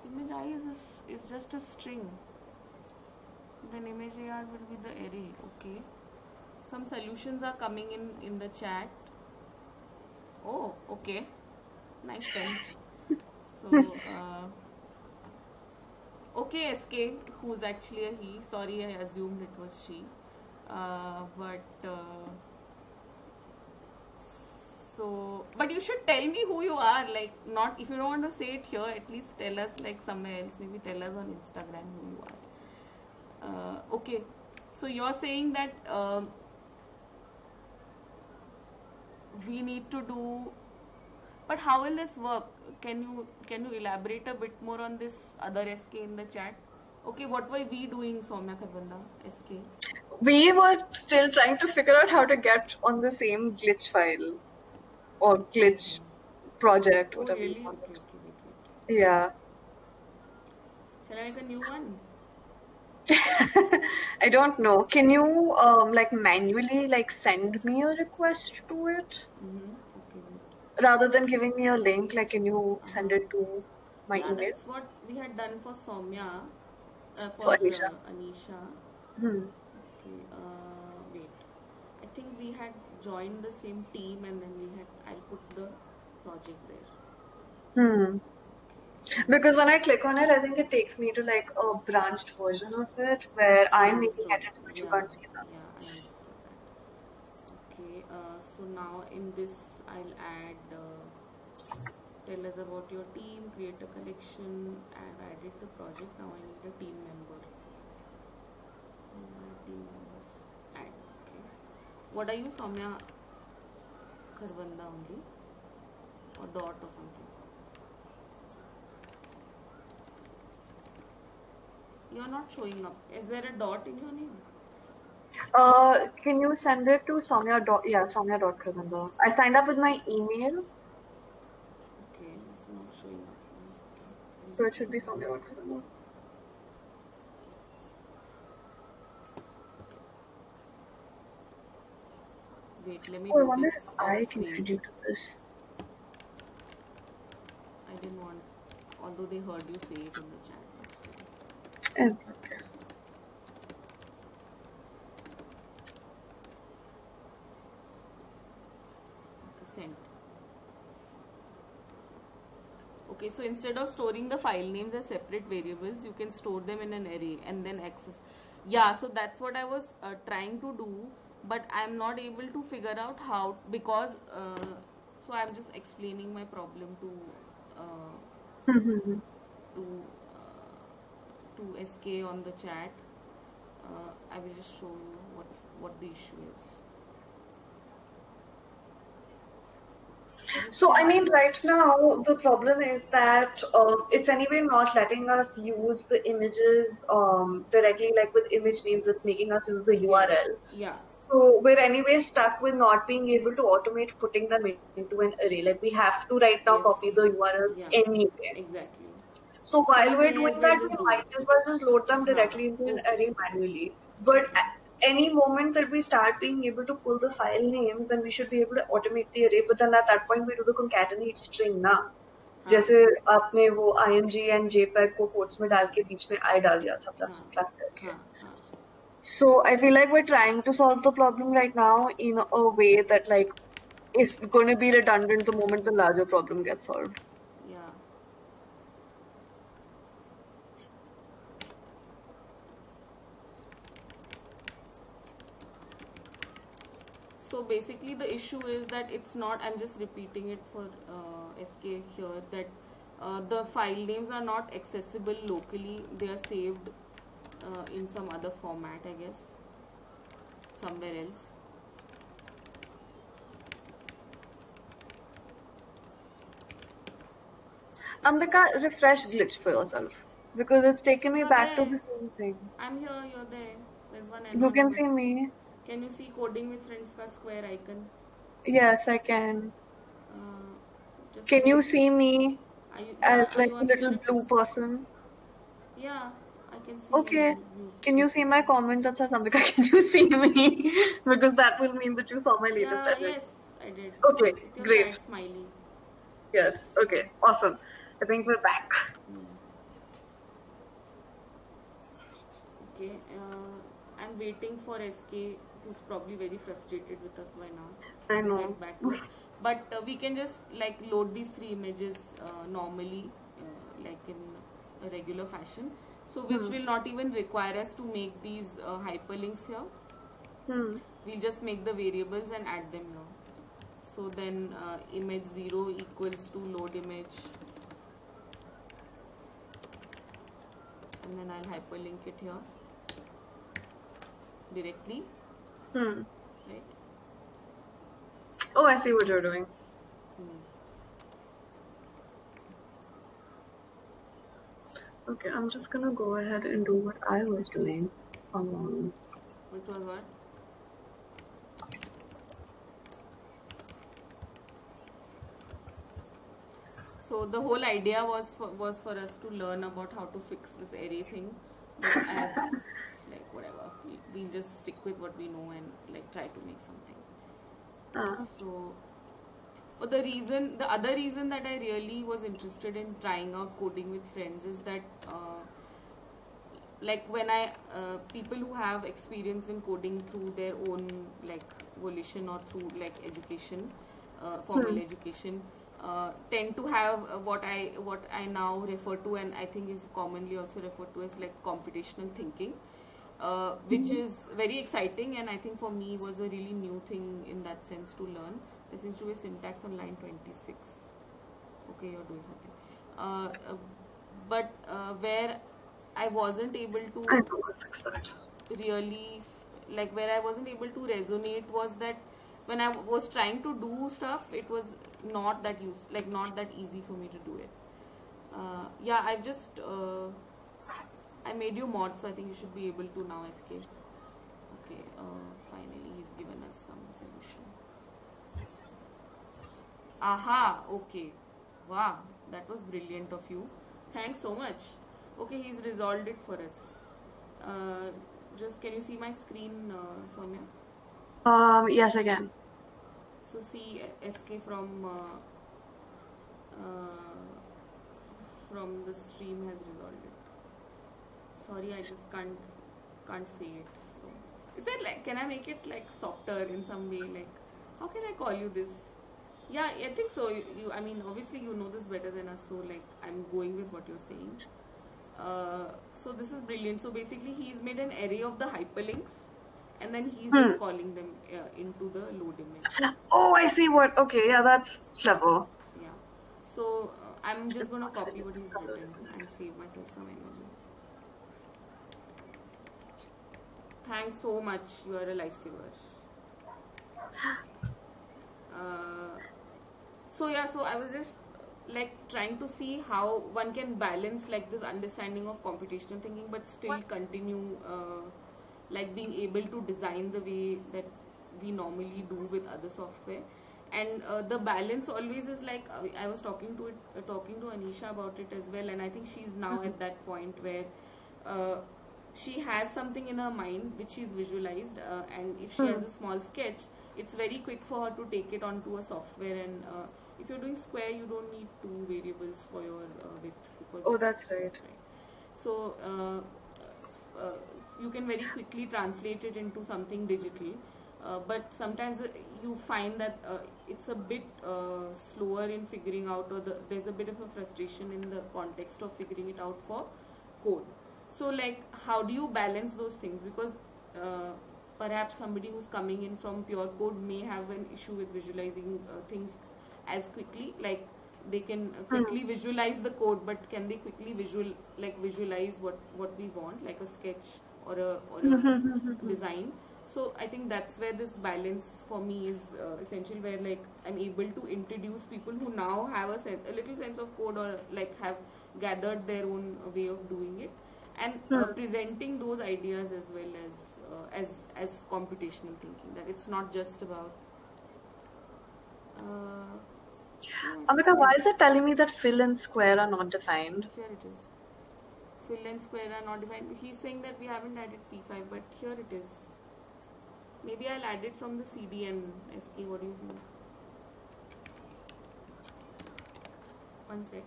image i is is, is just a string. Then image AR will be the array. Okay. Some solutions are coming in in the chat. Oh, okay. Nice then. So, uh, okay, SK, who's actually a he. Sorry, I assumed it was she. Uh, but uh, so, but you should tell me who you are. Like, not if you don't want to say it here, at least tell us like somewhere else. Maybe tell us on Instagram who you are. Uh, okay. So you're saying that um, we need to do but how will this work can you can you elaborate a bit more on this other sk in the chat okay what were we doing saumya kharbanda sk We were still trying to figure out how to get on the same glitch file or glitch project, oh whatever you really call okay it. okay wait wait Yeah. shall i make a new one I don't know. Can you um like manually like send me a request to it mm-hmm. okay rather than giving me a link? Like, can you send uh-huh it to my yeah email that's what we had done for Saumya, uh, for for Anisha? uh, anisha Hmm. okay uh, wait i think we had joined the same team and then we had i'll put the project there Hmm. Because when I click on it, I think it takes me to like a branched version of it where I I'm making edits, but you can't see that. yeah, I understood that. Okay. Uh, so now in this, I'll add. Uh, tell us about your team. Create a collection. I've added the project. Now I need a team member. Team members. What are you, Saumya? Kharbanda only, or dot or something. You're not showing up. Is there a dot in your name? Uh, can you send it to Saumya dot yeah Saumya dot Kharbanda. I signed up with my email, Okay, it's not showing up. So it should be Saumya dot Kharbanda. Wait, let me Oh, I do wonder this if I screen. contribute to this. I didn't want, although they heard you say it in the chat, but still. Okay. Okay, sent. Okay, so instead of storing the file names as separate variables, you can store them in an array and then access. Yeah, so that's what I was uh, trying to do, but I'm not able to figure out how because. Uh, so I'm just explaining my problem to uh, Mhm. to uh, to SK on the chat. Uh, I will just show you what's what the issue is. So I mean, right now the problem is that uh, it's anyway not letting us use the images um, directly, like with image names. It's making us use the URL. Yeah, So we're anyway stuck with not being able to automate putting them into an array. Like we have to right now Yes. copy the URLs Yeah. anyway. exactly. So while We we're may doing as well that, just we do might it. as well just load them Huh. directly into an array manually. But at any moment that we start being able to pull the file names, then we should be able to automate the array. But then at that point, we do the concatenate string ना जैसे आपने वो img and jpeg को quotes में डाल के बीच में i डाल दिया था plus हाँ. plus करके. so I feel like we're trying to solve the problem right now in a way that like is going to be redundant the moment the larger problem gets solved. Yeah. So basically, the issue is that it's not. I'm just repeating it for uh, SK here that uh, the file names are not accessible locally. They are saved uh, in some other format, I guess, somewhere else. Ambika, refresh glitch for yourself because it's taken me You're back to the same thing. I'm here. You're there. There's one. You can see me. Can you see coding with friends ka square icon? Yes, I can. Uh, Can you see me Are you, as like a little blue person? Yeah, can see Okay. you. Can you see my comment that says Ambika, can you see me? because that will mean that you saw my latest Yeah, edit. yes, I did. Okay, It's great. smiley. Yes. Okay. Awesome. I think we're back. Okay, uh, I'm waiting for SK, who's probably very frustrated with us by now. I know. But uh, we can just like load these three images uh, normally, uh, like in a regular fashion. So which Hmm. will not even require us to make these uh, hyperlinks here. Hmm. we'll just make the variables and add them here so then uh, image 0 equals to load image and then I'll hyperlink it here directly Hmm. right Oh, I see what you're doing. Hmm. Okay, I'm just gonna go ahead and do what I was doing. Um, which was what so the whole idea was for, was for us to learn about how to fix this array thing. But as like whatever. We, we'll just stick with what we know and like try to make something. Ah, So, but the reason, the other reason that I really was interested in trying out coding with friends is that, uh, like when I, uh, people who have experience in coding through their own like volition or through like education, uh, formal Hmm. education, uh, tend to have uh, what I what I now refer to and I think is commonly also referred to as like computational thinking uh, which is very exciting and I think for me was a really new thing in that sense to learn. There seems to be syntax on line 26. Okay, you're doing something. Uh, uh, but uh, where I wasn't able to I know I'll fix that. really like where I wasn't able to resonate was that when I was trying to do stuff, it was not that use like not that easy for me to do it. Uh, yeah, I've just uh, I made you mod, so I think you should be able to now escape. Okay, uh, finally he's given us some solution. Aha, okay. Wow, that was brilliant of you. Thanks so much. Okay, he's resolved it for us. Uh, just can you see my screen, uh, Saumya? Um, yes, I can. So see uh, SK from uh, uh, from the stream has resolved it. Sorry, I just can't can't say it. So is that like can I make it like softer in some way? Like how can I call you this? Yeah, I think so. You, you I mean, obviously you know this better than us. So like I'm going with what you're saying. Uh, so this is brilliant. So basically, he's made an array of the hyperlinks, and then he's Hmm. just calling them uh, into the load image. Oh, I see what. Okay, yeah, that's clever. Yeah. So uh, I'm just gonna copy what he's written and save myself some energy. Thanks so much. You are a lifesaver. Uh, so yeah, so I was just like trying to see how one can balance like this understanding of computational thinking, but still continue uh, like being able to design the way that we normally do with other software. And uh, the balance always is like uh, I was talking to it, uh, talking to Anisha about it as well, and I think she's now at that point where uh, she has something in her mind which she's visualized, uh, and if she has a small sketch, it's very quick for her to take it onto a software. And uh, if you're doing square, you don't need two variables for your uh, width because Oh, that's right. So uh, uh, you can very quickly translate it into something digital. Uh, but sometimes uh, you find that uh, it's a bit uh, slower in figuring out, or the, there's a bit of a frustration in the context of figuring it out for code. So, like, how do you balance those things? Because uh, perhaps somebody who's coming in from pure code may have an issue with visualizing uh, things as quickly. Like, they can uh, quickly visualize the code, but can they quickly visual like visualize what what we want, like a sketch or a or a design? So I think that's where this balance for me is uh, essential, where like I'm able to introduce people who now have a, sen- a little sense of code or like have gathered their own way of doing it, and uh, presenting those ideas as well as uh, as as computational thinking. That it's not just about. Uh, Ambika, why is it telling me that fill and square are not defined? Here it is. Fill and square are not defined. He's saying that we haven't added P5, but here it is. Maybe I'll add it from the CD and SK. What do you think? One sec.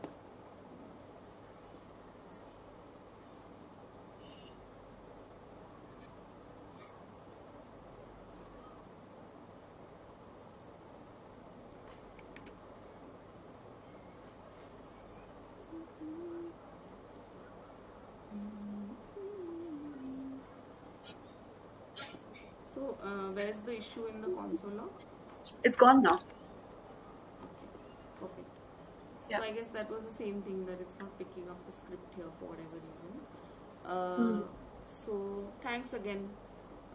So, uh, where's the issue in the console? It's gone now. Okay, perfect. Yeah. So I guess that was the same thing that it's not picking up the script here for whatever reason. Uh, Hmm. So thanks again.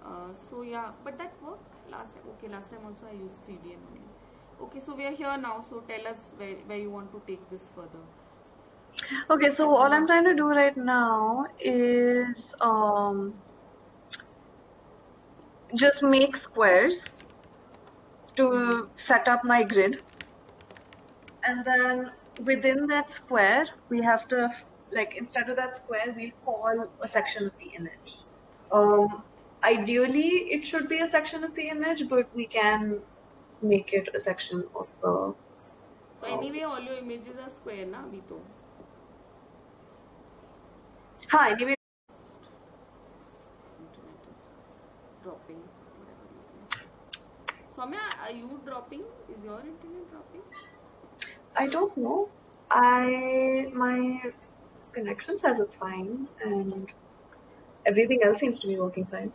Uh, so yeah, but that worked last time. Okay, last time also I used CDN only. Okay, so we are here now. So tell us where where you want to take this further. Okay, so all I'm trying to do right now is um, just make squares to set up my grid. And then within that square, we have to, like, instead of that square, we call a section of the image. Um, ideally, it should be a section of the image, but we can make it a section of the. So anyway, all your images are square, na? Abhi to. Hi, anyway. Internet is dropping. Whatever reason. Saumya, are you dropping? Is your internet dropping? I don't know. I my connection says it's fine, and everything else seems to be working fine.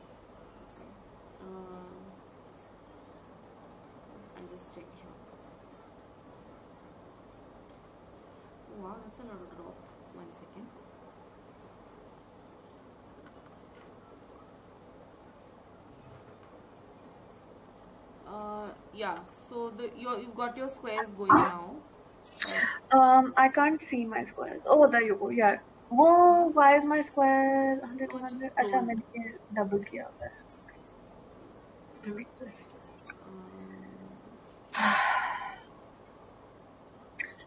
Uh, I'll just check here. Oh, wow, that's a lot of drop. One second. Uh, yeah So the you you've got your squares going now. Uh, Um, I can't see my squares. Oh, there you go. Yeah. Whoa, why is my square 100 oh, 100? just अच्छा scroll. मैंने double किया हुआ है. Let me make this. Um,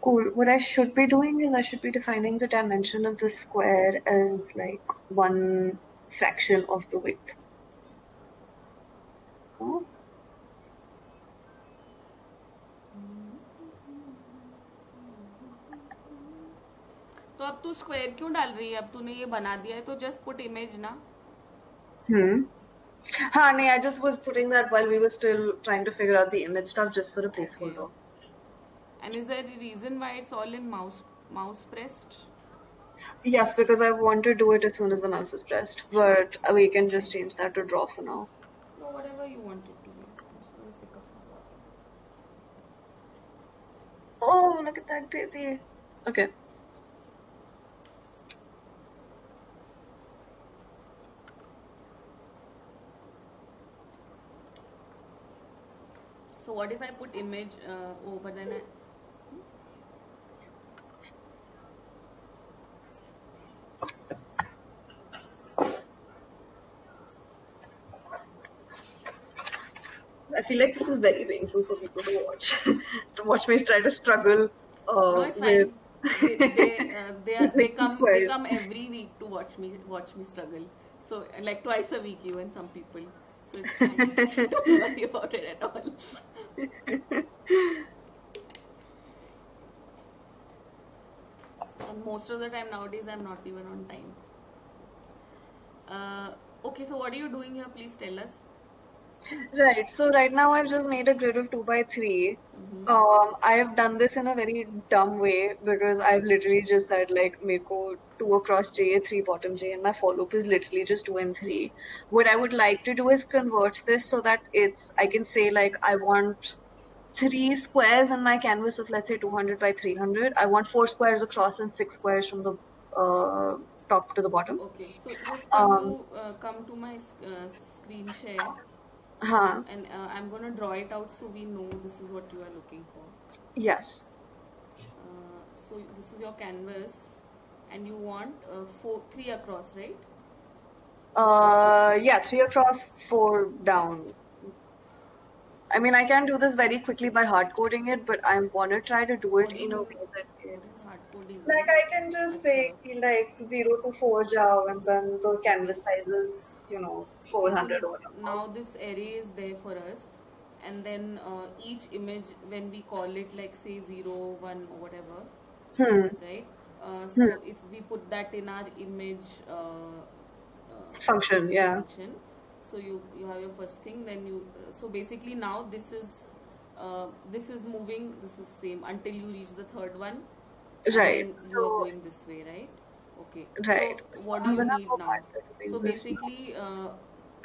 Cool. What I should be doing is I should be defining the dimension of the square as like one fraction of the width. Oh, तो अब तू square क्यों डाल रही है अब तूने ये बना दिया है तो जस्ट पुट इमेज ना Hmm. Honey, I just was putting that while we were still trying to figure out the image stuff just for a Okay. placeholder. And is there a reason why it's all in mouse mouse pressed? Yes, because I want to do it as soon as the mouse is pressed, but we can just change that to draw for now. No, whatever you want it to be. I'm just gonna pick up some water. Oh, look at that crazy. Okay. So what if I put image? Uh, but then I, I feel like this is very painful for people to watch. to watch me try to struggle uh, no, it's with. fine. They they, uh, they, are, they come they come every week to watch me watch me struggle. So like twice a week, even some people. So it's fine. Don't worry about it at all. And most of the time nowadays, I'm not even on time. Uh, okay, so what are you doing here? Please tell us. Right, so right now I've just made a grid of 2 by 3. Mm-hmm. Um, I have done this in a very dumb way because I've literally just said like make 2 across J, 3 bottom J, and my for loop is literally just 2 and 3. What I would like to do is convert this so that it's, I can say like I want 3 squares in my canvas of let's say 200 by 300. I want 4 squares across and 6 squares from the uh, top to the bottom. Okay, so just come Um, to uh, come to my uh, screen share, huh, and uh, I'm gonna draw it out so we know this is what you are looking for. yes. Uh, so this is your canvas, and you want uh, four, three across, right? Uh, yeah, 3 across, 4 down. I mean, I can do this very quickly by hard coding it, but I want to try to do it you in a way that is is hard coding? like I can just say like 0 to 4 jao and then the canvas size is, you know, 400 or whatever. now this array is there for us, and then uh, each image, when we call it like say zero, one, or whatever, Hmm. right? Uh, Hmm. so if we put that in our image uh, uh, Function, yeah. function, so you you have your first thing, then you so basically now this is uh, this is moving, this is same until you reach the third one, Right. then you are So, going this way, right? Okay. right. So what do you need now? back to doing So basically, uh,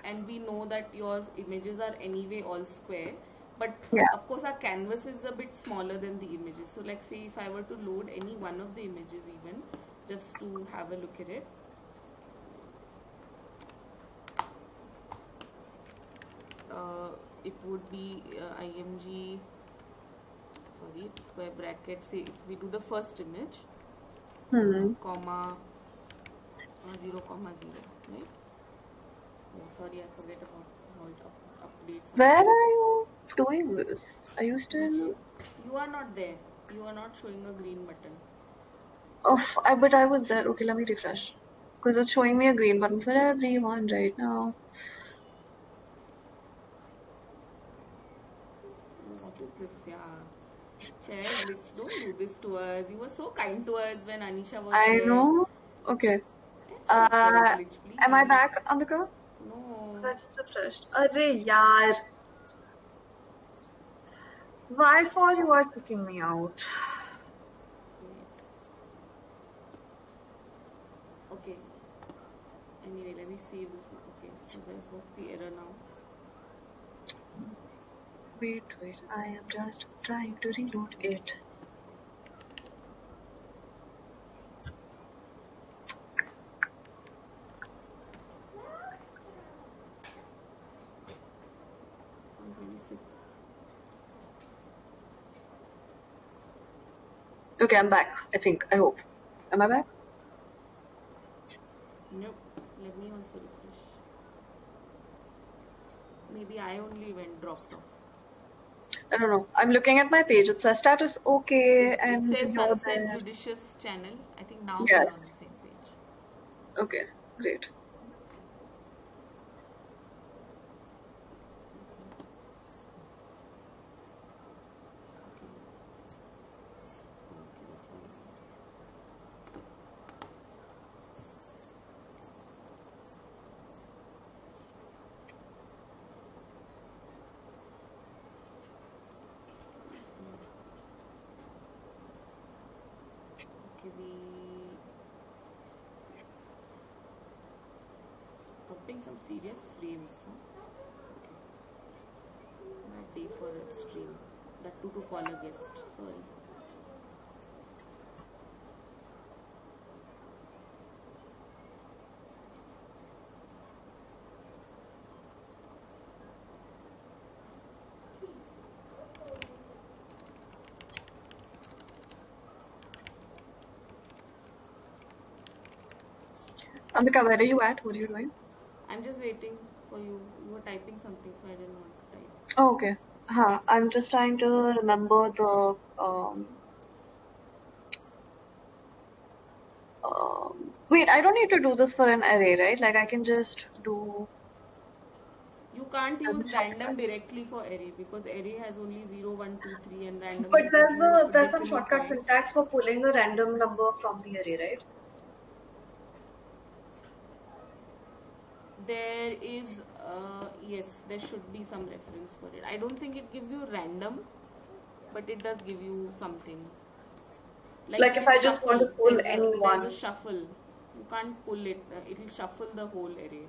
and we know that your images are anyway all square, but uh, Yeah. of course our canvas is a bit smaller than the images. So like say if I were to load any one of the images even, just to have a look at it. Uh, it would be uh, img sorry square bracket say if we do the first image Hmm. comma uh, 0 comma 0 right oh sorry i forget about how it up, updates Where are you doing this? Are you still? you are not there you are not showing a green button Oh, I, but I was there. Okay, let me refresh. Because it's showing me a green button for everyone right now. Oh, what is this Chad, don't do this to us. You were so kind to us when Anisha was I there. know. Okay. Uh, am I back, on the call? No. I just refreshed. Arre yaar. Why for you are kicking me out? Okay. Anyway, let me see this. Okay, so there's what's the error now? Wait, wait. I am just trying to reload it. Okay, I'm back. I think. I hope. Am I back? Nope. Let me also refresh. Maybe I only went dropped off. I don't know. I'm looking at my page. It says status okay, It, it and says Sunset. Judicious channel. I think now Yes. we're on the same page. Okay, great. Okay. Okay, that's all. Where's the- Okay, we popping some serious frames. Huh? Okay. Bad day for a stream. That too to call a guest. Sorry. Ambika, where are you at? What are you doing? I'm just waiting for you. You were typing something, so I didn't want to type. Oh, okay. Huh. I'm just trying to remember the um um wait, I don't need to do this for an array, right? Like I can just do You can't use trying random directly for array because array has only 0, 1, 2, 3 and random but there's the there's some shortcut points. syntax for pulling a random number from the array, right? There is, uh, yes, there should be some reference for it. I don't think it gives you random, but it does give you something. Like Like if I just want to pull there's a, any there's one. a shuffle. You can't pull it, uh, it'll shuffle the whole array.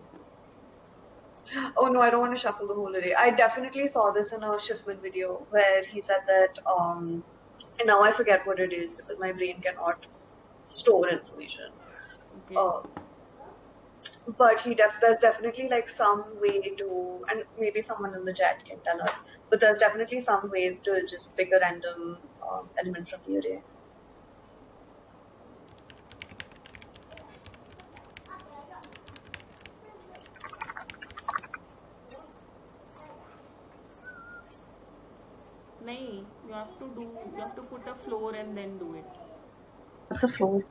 Oh no, I don't want to shuffle the whole array. I definitely saw this in a Shiffman video where he said that um and now I forget what it is because my brain cannot store information. Okay. Uh, but he def there's definitely like some way to and maybe someone in the chat can tell us but there's definitely some way to just pick a random um, element from the array Nahi, you have to do, you have to put a floor and then do it. what's a floor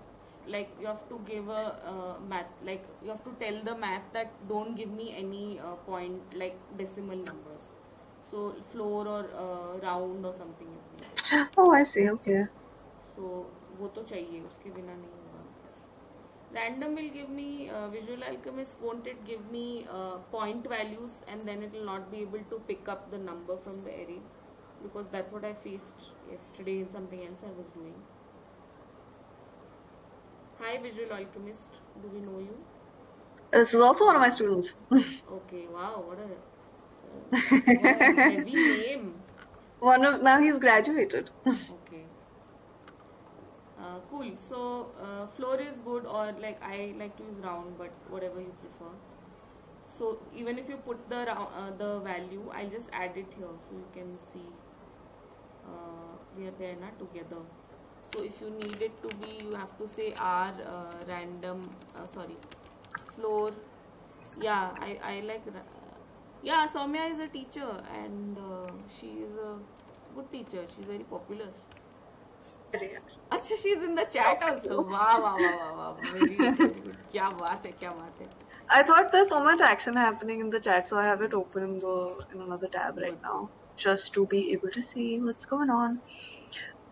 like you have to give a uh, math like you have to tell the math that don't give me any uh, point like decimal numbers. So floor or uh, round or something is needed oh i see okay. So wo to chahiye uske bina nahi random will give me uh, visual alchemist won't it give me uh, point values and then it will not be able to pick up the number from the array because that's what i faced yesterday in something else i was doing. Hi, Visual Alchemist. Do we know you? this is also one of my students Okay, wow, what a, what a heavy name. one of now he's graduated Okay. Uh, cool. So, uh, floor is good, or like I like to use round, but whatever you prefer. So, even if you put the uh, the value, I'll just add it here so you can see. Uh, we are there now together so if you need it to be you have to say r uh, random uh, sorry floor. Yeah i i like yeah Saumya is a teacher and uh, she is a good teacher. She's very popular. अच्छा she is in the chat also वाह वाह वाह वाह वाह. क्या बात है क्या बात है I thought there's so much action happening in the chat, so I have it open in the in another tab right now, just to be able to see what's going on.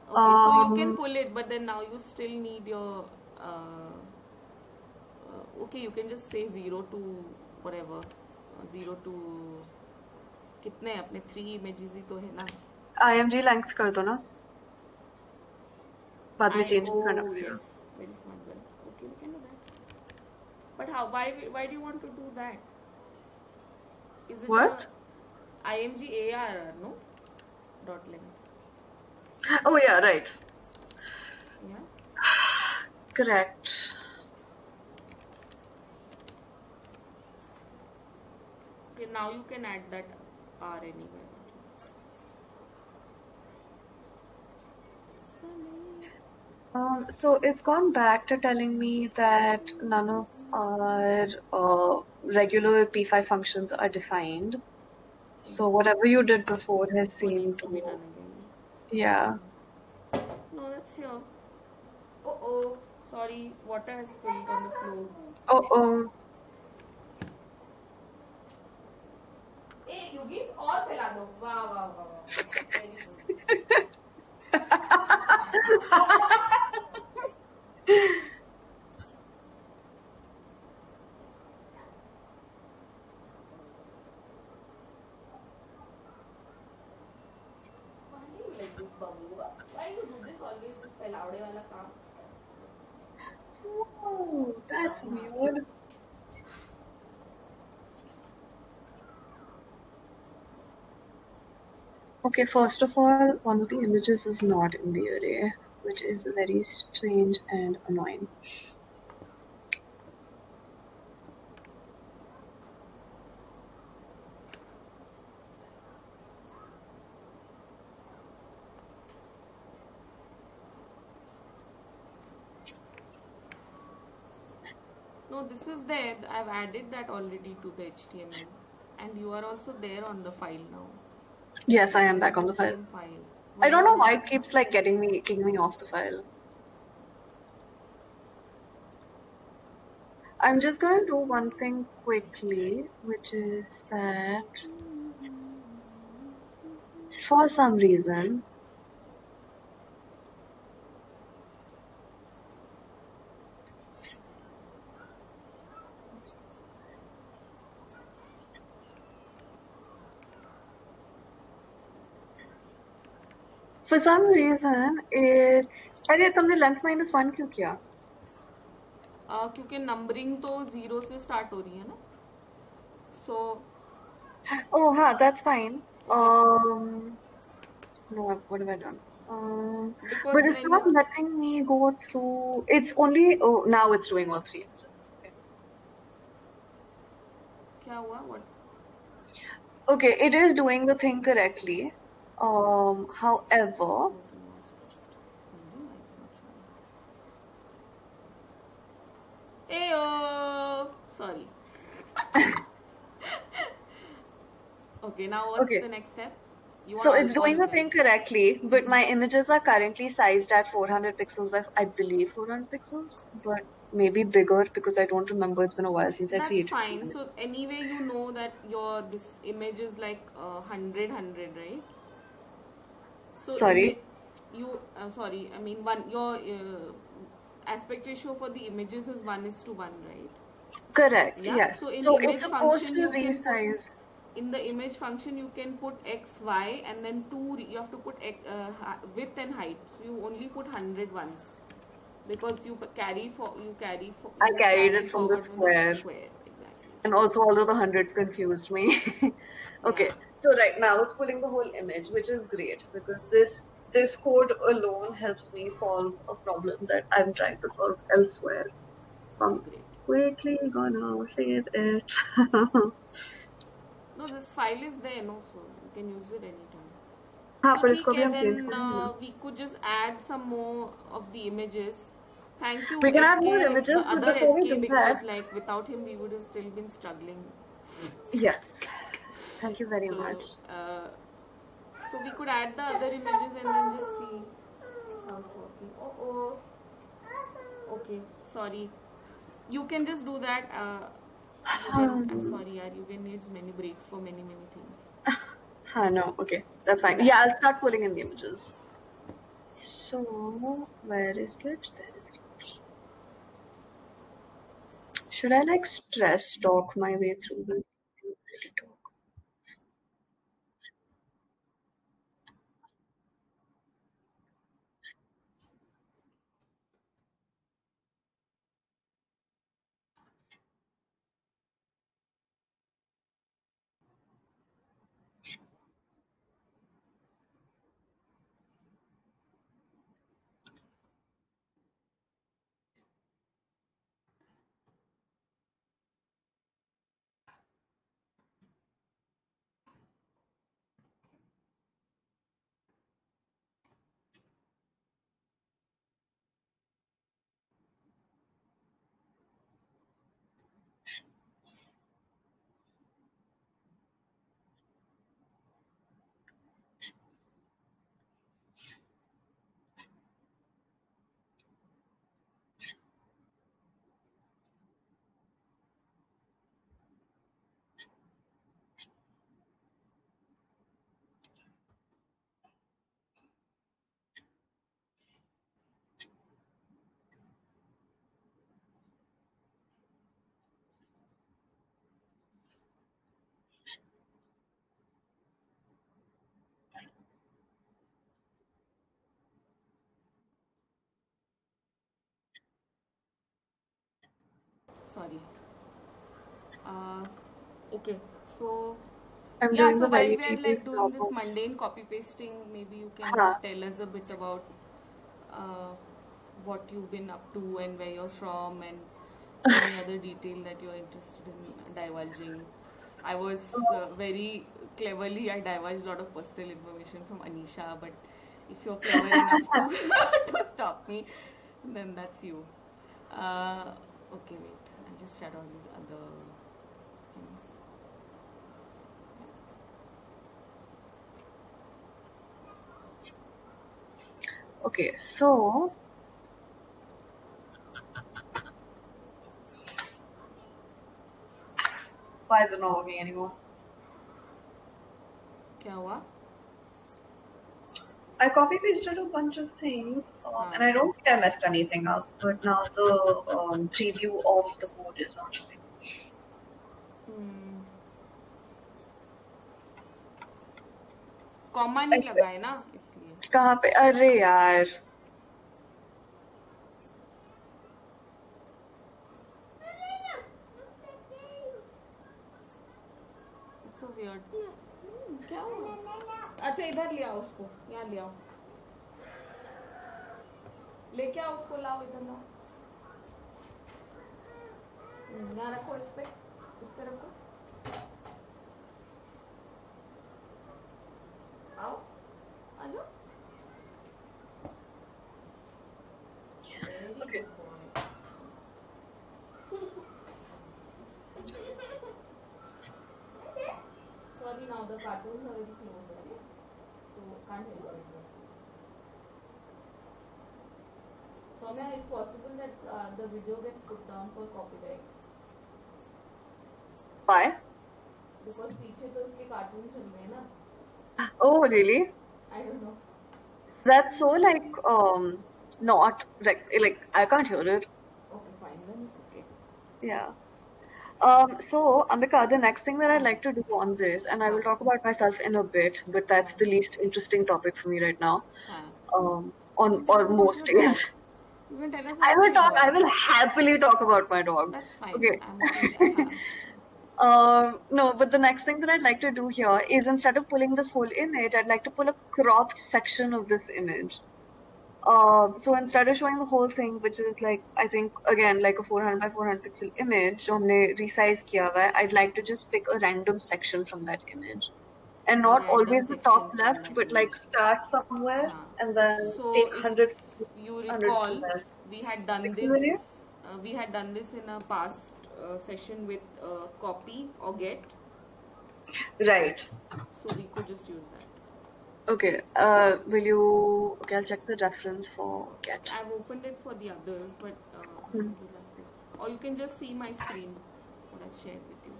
Okay, um, so you can um, pull it, but then now you still need your. Uh, uh, okay, you can just say zero to whatever, uh, zero to. कितने अपने three images ही तो है ना। आई M जी लैंक्स कर दो ना। बाद में चेंज करना। Yes very smart girl okay we can do that but how why why do you want to do that is it what IMG AR no dot limit No. Dot length. Oh yeah, right. Yeah. Correct. Okay. Now you can add that R anywhere. Um, so it's gone back to telling me that none of our uh, regular P5 functions are defined. So whatever you did before has So seemed to be to, done again. Yeah. No, that's here. Oh oh. Sorry, water has spilled on the floor. Oh oh. Hey, you give all pelado. Wow, wow, wow, wow. Very good. that's weird. Okay, first of all, one of the images is not in the array, which is very strange and annoying. No, this is there. I've added that already to the HTML, and you are also there on the file now. Yes, I am back on the file. file. I don't know why it keeps like getting me, kicking me off the file. I'm just gonna do one thing quickly, which is that for some reason, for some reason, it's अरे तुमने length minus one क्यों किया? आ, क्योंकि numbering तो zero से start हो रही है ना सो Oh, huh, that's fine. Um, no, what have I done? Um, because but it's when not you letting me go through. It's only. Oh, now it's doing all three images. Okay. क्या हुआ what Okay, it is doing the thing correctly. Um, however, Loading was pressed. Loading is not showing. Ayo! Sorry. Okay, now what's okay. the next step? You So it's doing the thing correctly, but my images are currently sized at 400 pixels by, I believe, 400 pixels, but maybe bigger because I don't remember. It's been a while since I That's created fine. So anyway, you know that your this image is like uh, 100, 100, right? So Sorry. you uh, sorry, I mean one your uh, aspect ratio for the images is one is to one, right? Correct. Yeah. Yes. So in So image function you can put in the image function you can put x y and then two you have to put x, uh, width and height. So you only put 100 once because you carry for you carry for I carried carry it from the from the square. square exactly. And also all of the hundreds confused me. okay, Yeah so right now it's pulling the whole image, which is great because this this code alone helps me solve a problem that I'm trying to solve elsewhere. So I'm Great. quickly gonna save it. No, this file is there, no, so you can use it anytime. हाँ So पर ठीक इसको भी है हम change then करेंगे ना. uh, we could just add some more of the images. Thank you We can add more SK, images, the but other before we SK, do because that, like without him we would have still been struggling. yes, thank you very So much. uh, so we could add the other images and then just see how it's working. Oh oh. Okay, sorry. You can just do that. Uh, Yugen, I'm sorry, yaar. can needs many breaks for many many things. Ah, no, okay, that's fine. Yeah, I'll start pulling in the images. So, where is Glitch? There is Glitch. Should I like stress talk my way through this? Sorry. Uh, okay, so I'm yeah, so while we are like doing this mundane copy pasting, maybe you can huh. tell us a bit about uh, what you've been up to and where you're from and any other detail that you're interested in divulging. I was uh, very cleverly, I divulged a lot of personal information from Anisha, but if you're clever enough to, to stop me, then that's you. Uh, okay, wait, I'll just shut all these other things. Okay, so why is it not working anymore? क्या हुआ? I copy pasted a bunch of things, um, हाँ. and I don't think I messed anything up. But now the um, preview of the code is not showing. Hmm, comma नहीं लगा है ना इसलिए कहाँ पे अरे यार अच्छा इधर ले आओ उसको यहाँ ले आओ। लेके आओ उसको लाओ इधर लाओ। हम्म, यहाँ रखो इस पे इस पे रखो। आओ आ जाओ। Okay. Sorry, now the cartoons are very close, Saumya, it's possible that uh, the video gets put down for copyright. Why? Because पीछे तो उसके cartoon चल रहे हैं ना. Oh really? I don't know. That's so like um not like like I can't hear it. Okay, fine then it's okay. Yeah. Um, so, Ambika, the next thing that I'd like to do on this, and I will talk about myself in a bit, but that's the least interesting topic for me right now. Um, on or most talk about your days. dog. You can tell us I will talk. I will happily talk about my dog. That's fine. Okay. I'm okay. हाँ. Um, no, but the next thing that I'd like to do here is instead of pulling this whole image, I'd like to pull a cropped section of this image. Um, so instead of showing the whole thing, which is like I think again like a 400 by 400 pixel image, जो हमने resize किया हुआ है, I'd like to just pick a random section from that image, and not Random always the section top from left, that but like image. start somewhere हाँ. and then So take 100 if you 100 recall, from there. we had done Pixel video? this. Uh, we had done this in a past uh, session with uh, copy or get, Right. so we could just use that. Okay. Uh, will you? Okay, I'll check the reference for get. I've opened it for the others, but uh, Hmm. you'll have to, or you can just see my screen. What I've shared with you.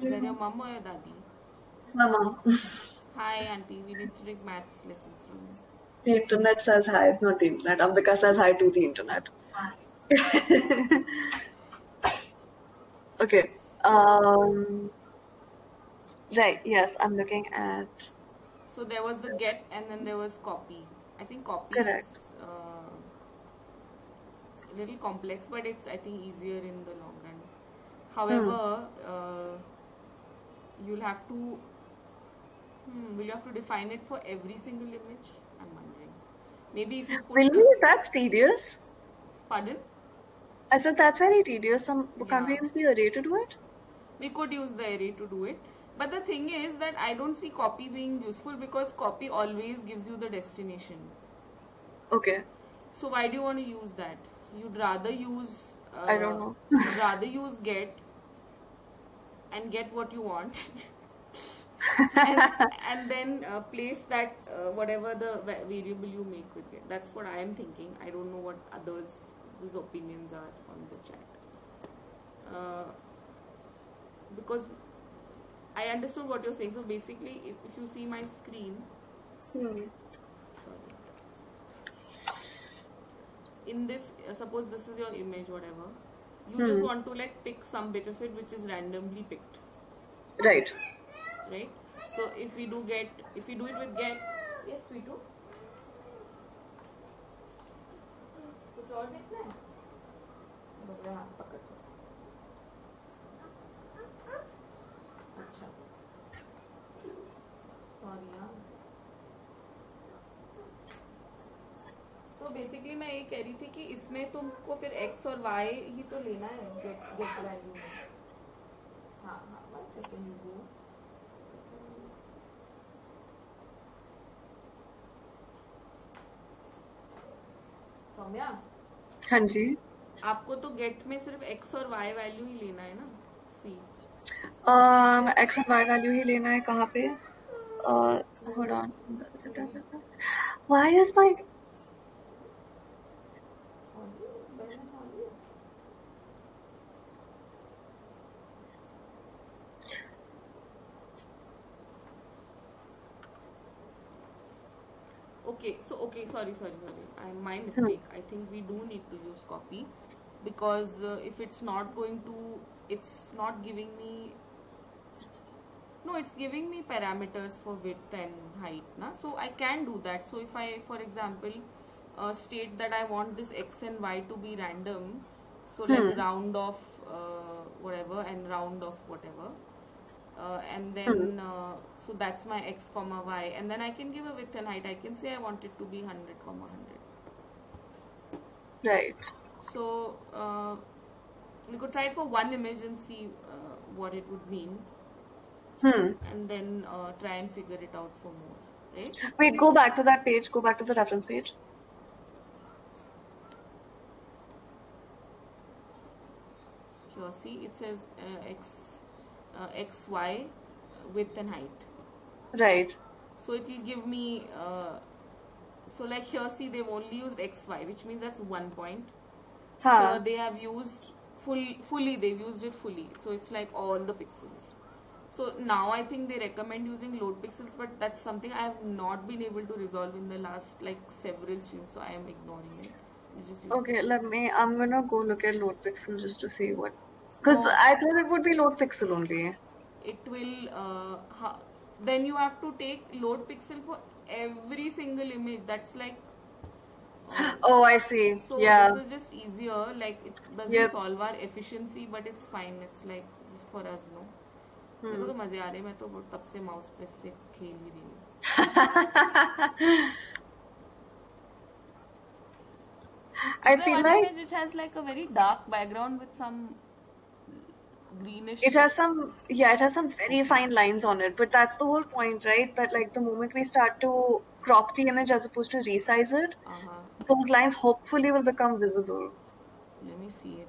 Is that your mom or your daddy? It's my mom. Hi, auntie. We need to take maths lessons from you. The internet says hi, not the internet. Ambika says hi to the internet. okay. Um. Right. Yes, I'm looking at. So there was the get, and then there was copy. I think copy Correct. is uh, a little complex, but it's I think easier in the long run. However, uh, you'll have to. Hmm, will you have to define it for every single image? I'm wondering. Maybe if you put. Really? the- That's tedious. pardon? I said that's very tedious. Some can't we Yeah. use the array to do it? we could use the array to do it but the thing is that i don't see copy being useful because copy always gives you the destination. Okay. so why do you want to use that? You'd rather use uh, I don't know. you'd rather use get and get what you want. And, and then uh, place that uh, whatever the variable you make with it. That's what i am thinking. I don't know what others opinions are on the chat. Uh, because I understood what you're saying. So basically, if, if you see my screen, hmm. in this, uh, suppose this is your image, whatever, you hmm. just want to like pick some bit of it which is randomly picked. Right. Right. So if we do get, if we do it with get, yes, we do. It's all get plan. Sorry यार so basically मैं ये कह रही थी कि इसमें तुमको फिर x और y ही तो लेना है गेट गेट वैल्यू में हाँ। हाँ वन सेकेंड सौम्या? हाँ जी। आपको तो गेट में सिर्फ़ x और y वैल्यू ही लेना है ना सी एक्स और वाई y वैल्यू ही लेना है कहाँ पे? Uh, hold on. Why is my okay so okay sorry sorry sorry. I, my mistake. I think we do need to use copy because uh, if it's not going to it's not giving me no it's giving me parameters for width and height na? so i can do that. So if i for example uh, state that i want this x and y to be random so like Hmm. round off uh, whatever and round off whatever. Uh, and then uh, so that's my x comma y. And then i can give a width and height. I can say i want it to be 100 comma 100 right. So uh, we could try it for one image and see uh, what it would mean hmm. And then uh, try and figure it out for more right? Wait go back to that page. Go back to the reference page. Here see it says uh, x uh, x y width and height. Right. So it will give me uh, so like here see they've only used xy which means that's one point. Huh. Here they have used full fully they've used it fully. So it's like all the pixels so now i think they recommend using load pixels but that's something i have not been able to resolve in the last like several streams so i am ignoring it. We just use okay let me i'm gonna go look at load pixel just to see what because Oh. i thought it would be load pixel only. It will uh, ha- then you have to take load pixel for every single image. That's like oh i see. So yeah. this is just easier like it doesn't Yep. solve our efficiency but it's fine. It's like just for us no मेरे को Hmm. तो मज़े आ रहे हैं मैं तो वो तब से माउस पे से खेल ही रही हूँ I there feel like image which has like a very dark background with some greenish it has some yeah it has some very fine lines on it but that's the whole point right that like the moment we start to crop the image as opposed to resize it uh-huh. those lines hopefully will become visible let me see it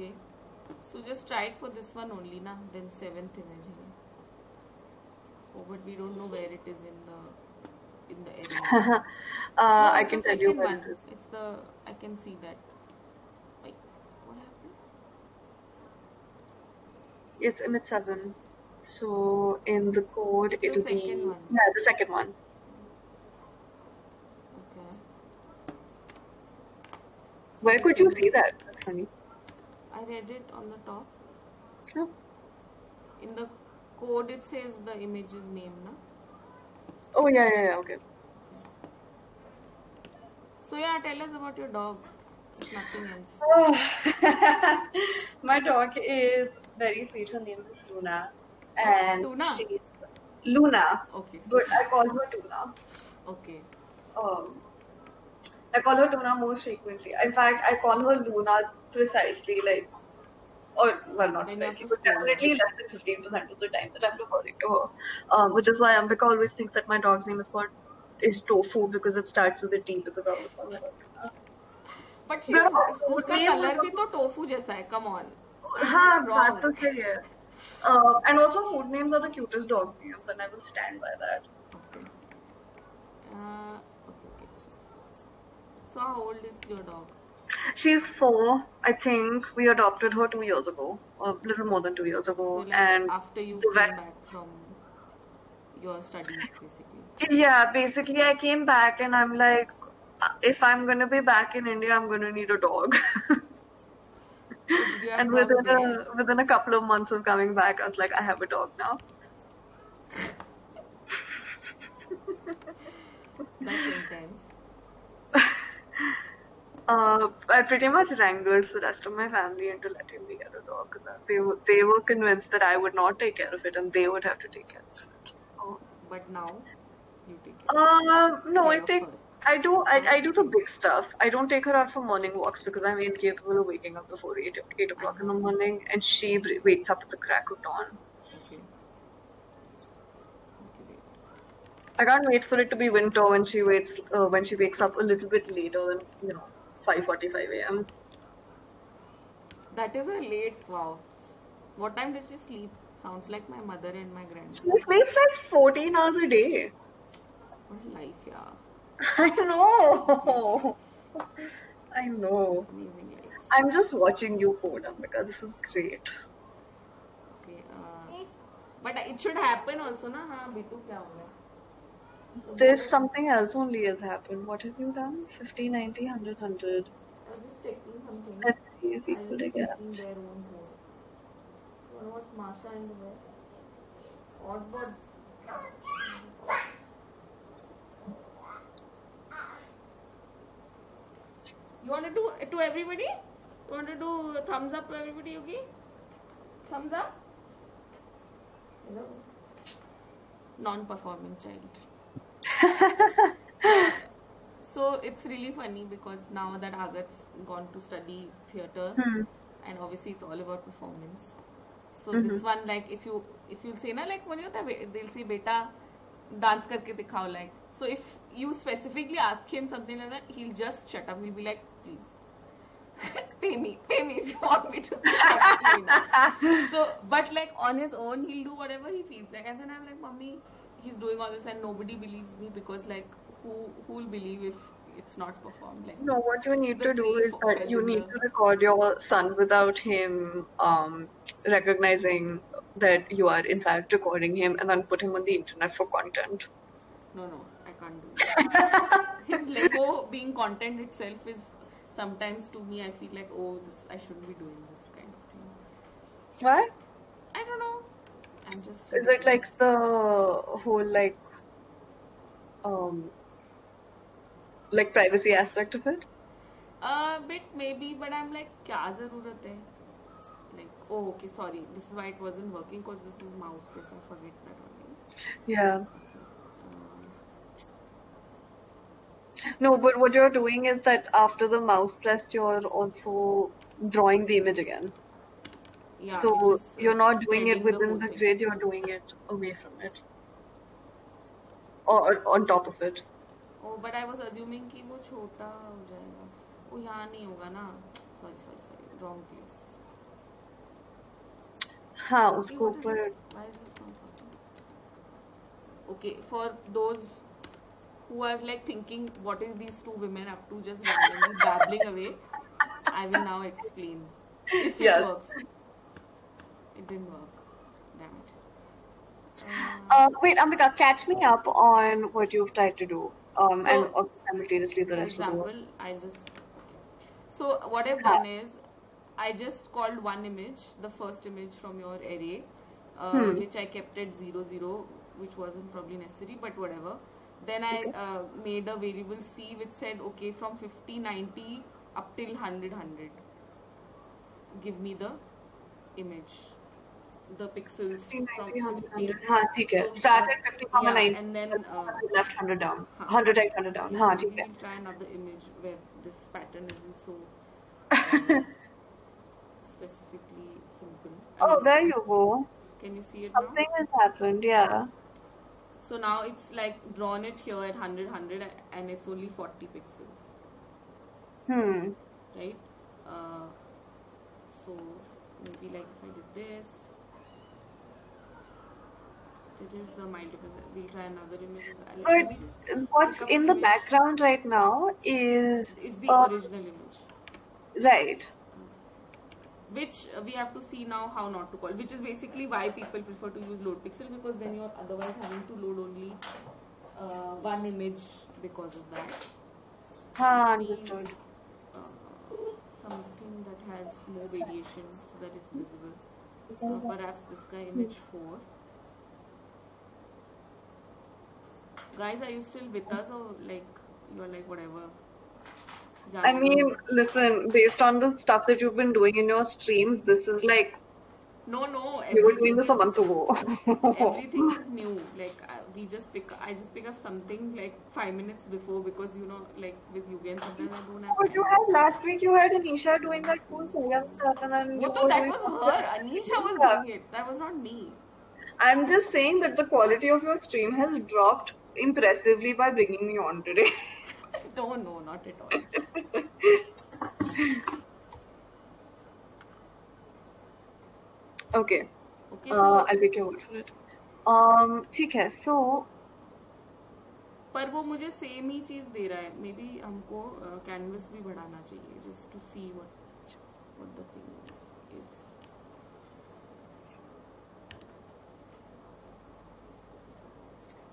okay so just try it for this one only na then seventh image oh but we don't know where it is in the in the area uh, no I can tell you one it it's the I can see that wait what happened It's image seven. So in the code, It's it'll be one. yeah, the second one. okay Where could you see that? That's funny. I read it on the top Oh, in the code it says the image's name na oh yeah, yeah, yeah. Okay. so yeah tell us about your dog if nothing else Oh. My dog is very sweet. Her name is Luna, and Tuna she Luna, okay but I call her Luna. okay Um, I call her Luna most frequently. In fact, I call her Luna precisely like, or well, not when you have precisely, to but scold her definitely less than fifteen percent of the time that I'm referring to her. Um, which is why Ambika always thinks that my dog's name is called is Tofu because it starts with a T because I always call her Tuna. but she Girl, food उसका name colour भी मतलब तो tofu जैसा है come on हाँ what's बात wrong तो सही है. Uh, and also food names are the cutest dog names, and I will stand by so how old is your dog? She's four, I think. We adopted her two years ago, a little more than two years ago. So like and after you came vet- back from your studies, basically. Yeah, basically, I came back and I'm like, if I'm gonna be back in India, I'm gonna need a dog. and within a, within a couple of months of coming back, I was like, I have a dog now. That's intense. Uh, I pretty much wrangled the rest of my family into letting me get a dog they were they were convinced that I would not take care of it and they would have to take care of it. Oh, but now you take care, Um, no, I take. I do I, I do the big stuff. I don't take her out for morning walks because I'm incapable of waking up before eight eight o'clock in the morning, and she wakes up at the crack of dawn. Okay. Okay. I can't wait for it to be winter when she waits uh, when she wakes up a little bit later than you know 5:45 a.m. That is a late wow. What time does she sleep? Sounds like my mother and my grandmother. She sleeps like 14 hours a day. What life, yeah. I know. I know. Amazing life. I'm just watching you, Poonamika. This is great. Okay. Uh, but it should happen also, na? Haan, Bitu kya hoga? There's something else only has happened. What have you done? 50, 90, 100, 100. I was just checking something. Let's see. Is equal was to gaps. their own hole. You wanna watch Masha and the Bear? Oddbods. You wanna do it to everybody? You wanna do a thumbs up to everybody, okay? Thumbs up? Hello. Non-performing child. So it's really funny because now that Agat's gone to study theater, Hmm. and obviously it's all about performance. So Mhm. this one, like, if you if you'll say na like when you're they'll say beta dance karke dikhao like. So if you specifically ask him something like that, he'll just shut up. He'll be like, please pay me, pay me if you want me to. so, but like on his own, he'll do whatever he feels like, and then I'm like, mommy, he's doing all this, and nobody believes me because like who who'll believe if it's not performed like No, what you need to do is that you need to record your son without him um, recognizing that you are in fact recording him and then put him on the internet for content. No, no, I can't do that. His Lego being content itself is sometimes to me I feel like oh this I shouldn't be doing this kind of thing. Why? I don't know. I'm just Is it like the whole like um like privacy aspect of it? a bit maybe, but I'm like क्या जरूरत है? Like oh okay sorry this is why it wasn't working because this is mouse press I forget that always. Yeah. Uh, No, but what you're doing is that after the mouse pressed, you're also drawing the image again. yeah, so which is, uh, you're not doing it spreading within whole the thing. grid, you're doing it away from it. Or on top of it. Oh, but I was assuming कि वो छोटा हो जाएगा. वो यहाँ नहीं होगा ना. Sorry, sorry, sorry. Wrong place. हाँ Okay, उसको what is ऊपर this? Why is this not working? Okay, for those who are like thinking what is these two women up to just randomly babbling away, I will now explain. If it Yes. works. It didn't work. Damn it. Uh, Uh, wait, Ambika, catch me up on what you've tried to do. Um, and So- uh, simultaneously the rest of the work. example, I'll just. So what I've done is, I just called one image, the first image from your array, uh, Hmm. which I kept at zero zero, which wasn't probably necessary, but whatever. Then I Okay. uh, made a variable c which said, okay, from 50, 90 up till 100, 100. Give me the image, the pixels 50, from 90, 100, 50. 100. हाँ ठीक है. So, Start uh, at 50 comma yeah, 90. and then uh, left 100 down. हाँ. 100 right, 100 down. Yeah, हाँ maybe ठीक है. we'll try another image where this pattern isn't so uh, specifically simple. Oh, And there you go. Can you see it now? Something has happened. Yeah. So now it's like drawn it here at 100, 100 and it's only 40 pixels, Hmm. right? Uh, so maybe like if I did this, there is a difference. We'll try another image. But let me just what's in the image. background right now is Is the uh, original image. right. which we have to see now how not to call which is basically why people prefer to use load pixel because then you're otherwise having to load only uh, one image because of that Maybe, understood. uh, something that has more variation so that it's visible uh, perhaps this guy image 4 Guys, are you still with us or like you're like whatever? I mean, listen, based on the stuff that you've been doing in your streams, this is like no, no. you were doing Everything this a month ago. everything is new. Like I, we just pick. I just pick up something like five minutes before because you know, like with you Yugen, sometimes I don't have But you had last week, you had Anisha doing that cool Korean stuff, and then you What were that was her. Anisha was doing it. That was not me. I'm just saying that the quality of your stream has dropped impressively by bringing me on today. no, no, not at all. okay, Okay, So uh, I'll word for it. Um, ठीक है, so पर वो मुझे same ही चीज़ दे रहा है may be हमको canvas भी बढ़ाना चाहिए just to see what what the thing is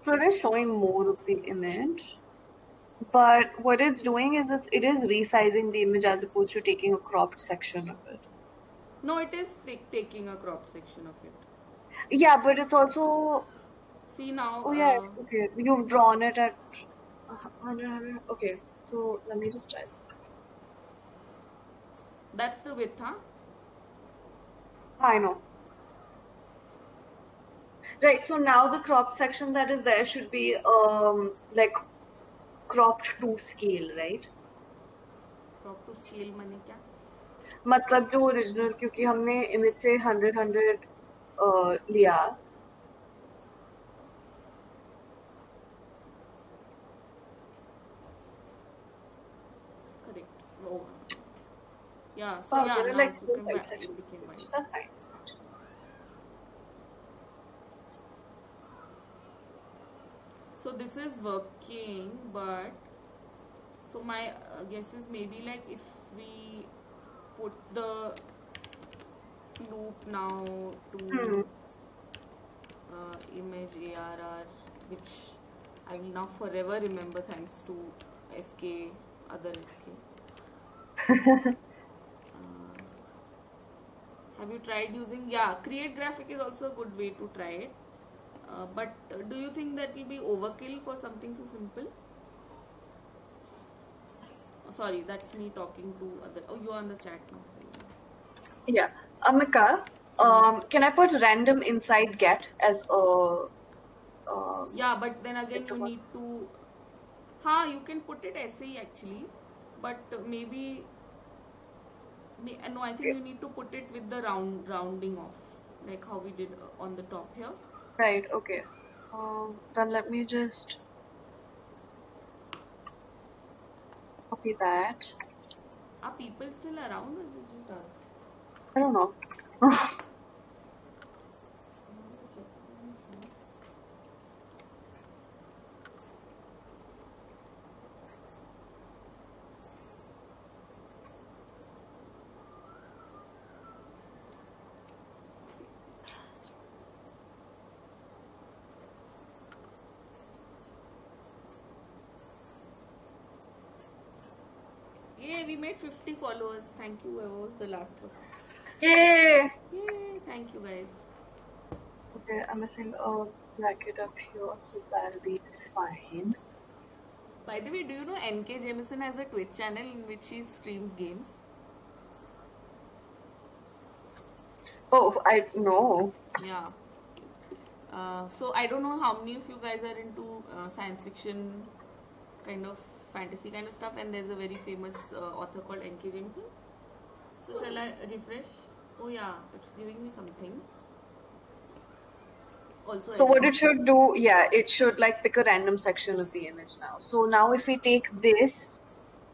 So it is showing more of the image. But what it's doing is it's, it is resizing the image as opposed to taking a cropped section of it. No, it is t- taking a cropped section of it. Yeah, but it's also. See now. Oh, yeah. Uh, okay. You've drawn it at 100, Okay. So let me just try something. That's the width, huh? I know. Right, so now the cropped section that is there should be um like cropped to scale, right? crop to scale माने क्या मतलब जो original क्योंकि हमने image से hundred hundred लिया correct oh yeah so wow, yeah there are now like if you four can white back, it sections became white that's nice So this is working but so my uh, guess is maybe like if we put the loop now to Hmm. uh, imgarr which I will now forever remember thanks to SK other SK uh, have you tried using yeah create graphic is also a good way to try it uh, but uh, do you think that will be overkill for something so simple? Oh, sorry that's me talking to other oh you are on the chat now sorry yeah. Ambika um can I put random inside get as a um, yeah but then again you need to huh you can put it essay actually but uh, maybe uh, no i think you need to put it with the round rounding off like how we did uh, on the top here right okay. Um then let me just copy that. Are people still around or is it just us? I don't know Yay, we made 50 followers. Thank you. I was the last person. yay Yay, thank you guys. Okay, I'm missing a bracket up here, so that'll be fine. By the way, do you know NK Jemisin has a Twitch channel in which he streams games? Oh, I know. Yeah. Uh, so I don't know how many of you guys are into uh, science fiction kind of fantasy kind of stuff, and there's a very famous uh, author called N.K. Jemisin. So shall I refresh? Oh yeah, it's giving me something. Also, So what it should do, yeah, it should like pick a random section of the image now. So now if we take this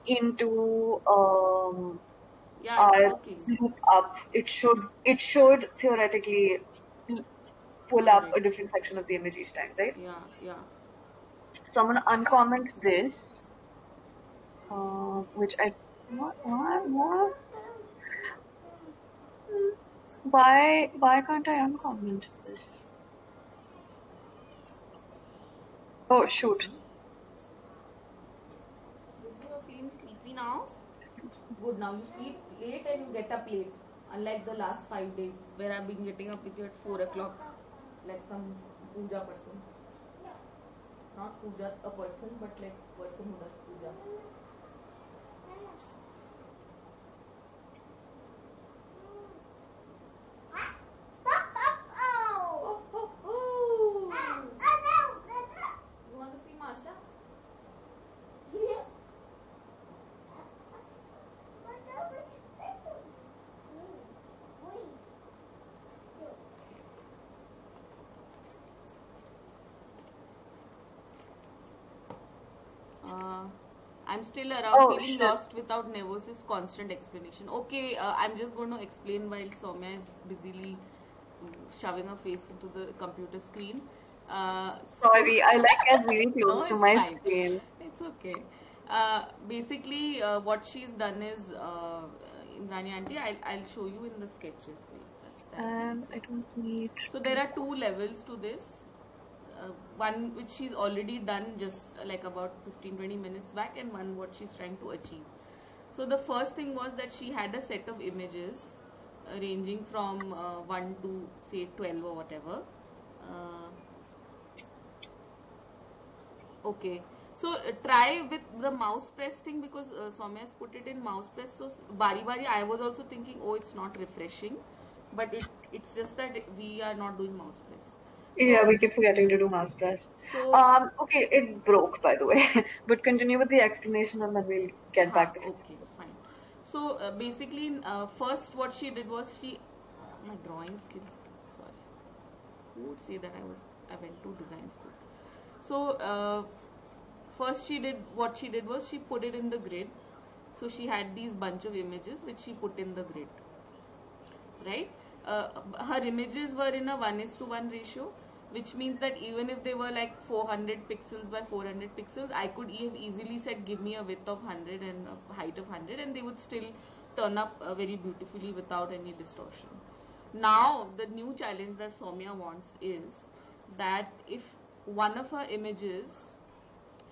into um yeah, our loop up, it should it should theoretically pull up a different section of the image each time, right? Yeah, yeah. So I'm gonna uncomment this, which I what what what? Why why can't I uncomment this? Oh shoot! You feeling sleepy now? Good. Now you sleep late and you get up late. Unlike the last five days where I've been getting up with you at four o'clock, like some puja person. not puja a person but like person who does puja oh, oh, oh. you want to see masha Uh, I'm still around, Oh, feeling lost without Nevos's constant explanation. Okay, uh, I'm just going to explain while Saumya is busily mm, shoving her face into the computer screen. Uh, so- Sorry, I like get really close No, to my fine. screen. It's okay. Uh, basically, uh, what she's done is, uh, Rani Auntie, I'll, I'll show you in the sketches. Wait, that's that And. I don't need. So there are two levels to this. Uh, one which she's already done just uh, like about 15 20 minutes back, and one what she's trying to achieve. So the first thing was that she had a set of images uh, ranging from uh, 1 to say 12 or whatever. Uh, okay. So uh, try with the mouse press thing because uh, put it in mouse press. So bari bari, I was also thinking, oh, it's not refreshing, but it it's just that we are not doing mouse press. Yeah, we keep forgetting to do mouse press. So Um, okay, it broke by the way. but continue with the explanation and then we'll get Huh, back to okay, physics. fine. So uh, basically, uh, first what she did was she, my drawing skills. Sorry, who would say that I was I went to design school? So uh, first she did what she did was she put it in the grid. So she had these bunch of images which she put in the grid, right? Uh, her images were in a one is to one ratio, which means that even if they were like 400 pixels by 400 pixels, I could have easily said give me a width of 100 and a height of 100, and they would still turn up uh, very beautifully without any distortion. Now the new challenge that Saumya wants is that if one of her images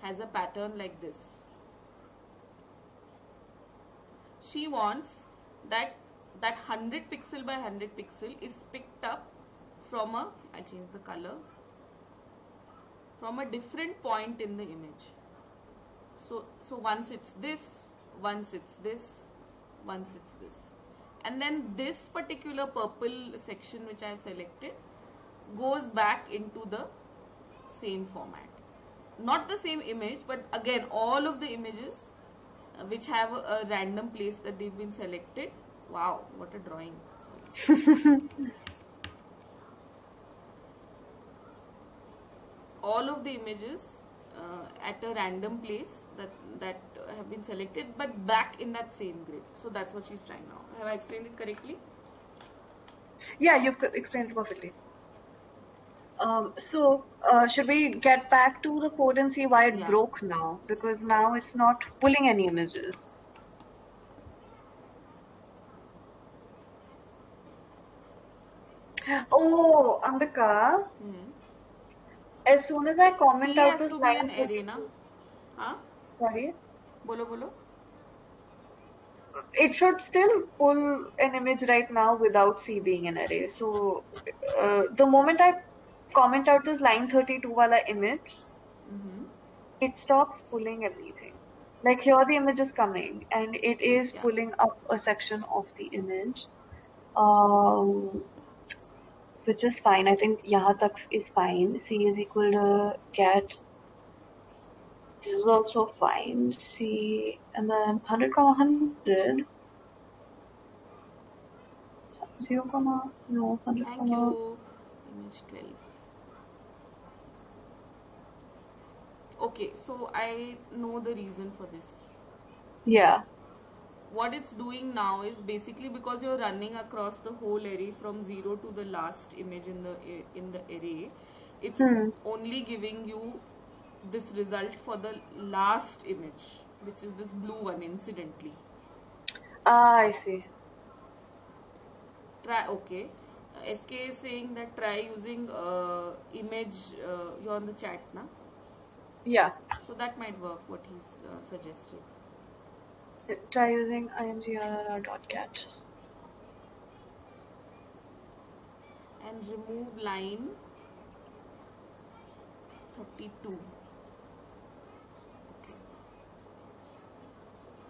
has a pattern like this, she wants that that 100 pixel by 100 pixel is picked up from a I'll change the color from a different point in the image. So so once it's this once it's this once it's this. And then this particular purple section which I selected goes back into the same format. Not the same image but again all of the images uh, which have a, a random place that they've been selected. Wow what a drawing all of the images uh, at a random place that that have been selected but back in that same grid so that's what she's trying now have i explained it correctly Yeah, you've explained it perfectly. Um, so, uh, should we get back to the code and see why it Yeah. broke now? Because now it's not pulling any images. Oh, Ambika, hmm. As soon as I comment c out has this to be an line, array na huh sorry, bolo bolo it should still pull an image right now without C being an array. So, uh, the moment I comment out this line 32 wala image, hmm it stops pulling everything. Like here, the image is coming, and it is Yeah. pulling up a section of the image, um, which is fine. I think yahan tak is fine. C is equal to get. This is also fine. C and then 100 comma 100. 0 comma no 100 thank comma you image 12 okay so i know the reason for this yeah what it's doing now is basically because you're running across the whole array from 0 to the last image in the in the array it's Hmm. only giving you this result for the last image which is this blue one incidentally. Ah I see. Try okay. Uh, sk is saying that try using uh, image uh, you're on the chat now yeah. So that might work what he's uh, suggested Try using img. or dotcat. And remove line 32.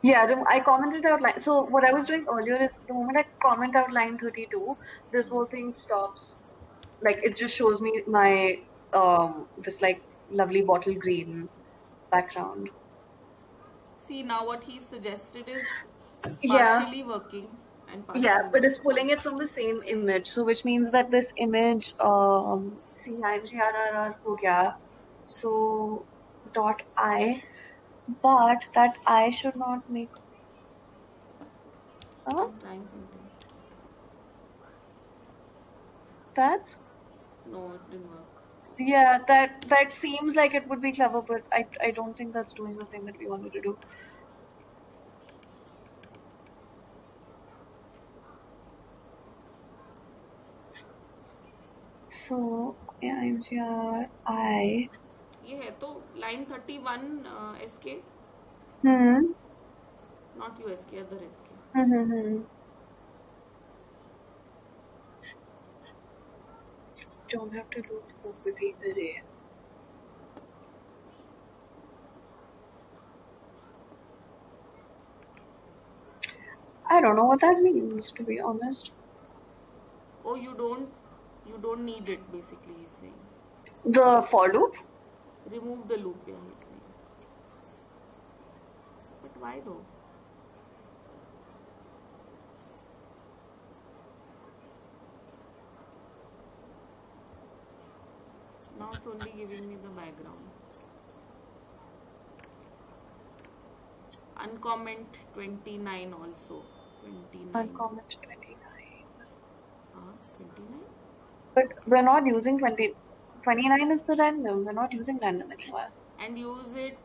Yeah, I commented out line. So what I was doing earlier is the moment I comment out line 32, this whole thing stops. Like it just shows me my um, this like lovely bottle green background. See, now what he suggested is Yeah. partially working and partially Yeah, but it's pulling it from the same image. So which means that this image um see imgarr ho gaya. So dot I but that I should not make huh? I'm trying something. That's No, it didn't work. Yeah, that that seems like it would be clever, but I I don't think that's doing the thing that we wanted to do. So yeah, MGR I ये है तो line 31 uh, SK, hmm not USK, other SK. hmm hmm, Don't have to loop over the array. I don't know what that means, to be honest. Oh, you don't, you don't need it. Basically, he's saying. The for loop? Remove the loop. Yeah, he's saying. But why though? now it's only giving me the background. Uncomment 29 also. 29. Uncomment 29. Uh, 29? But we're not using 20. 29 is the random. We're not using random anywhere. And use it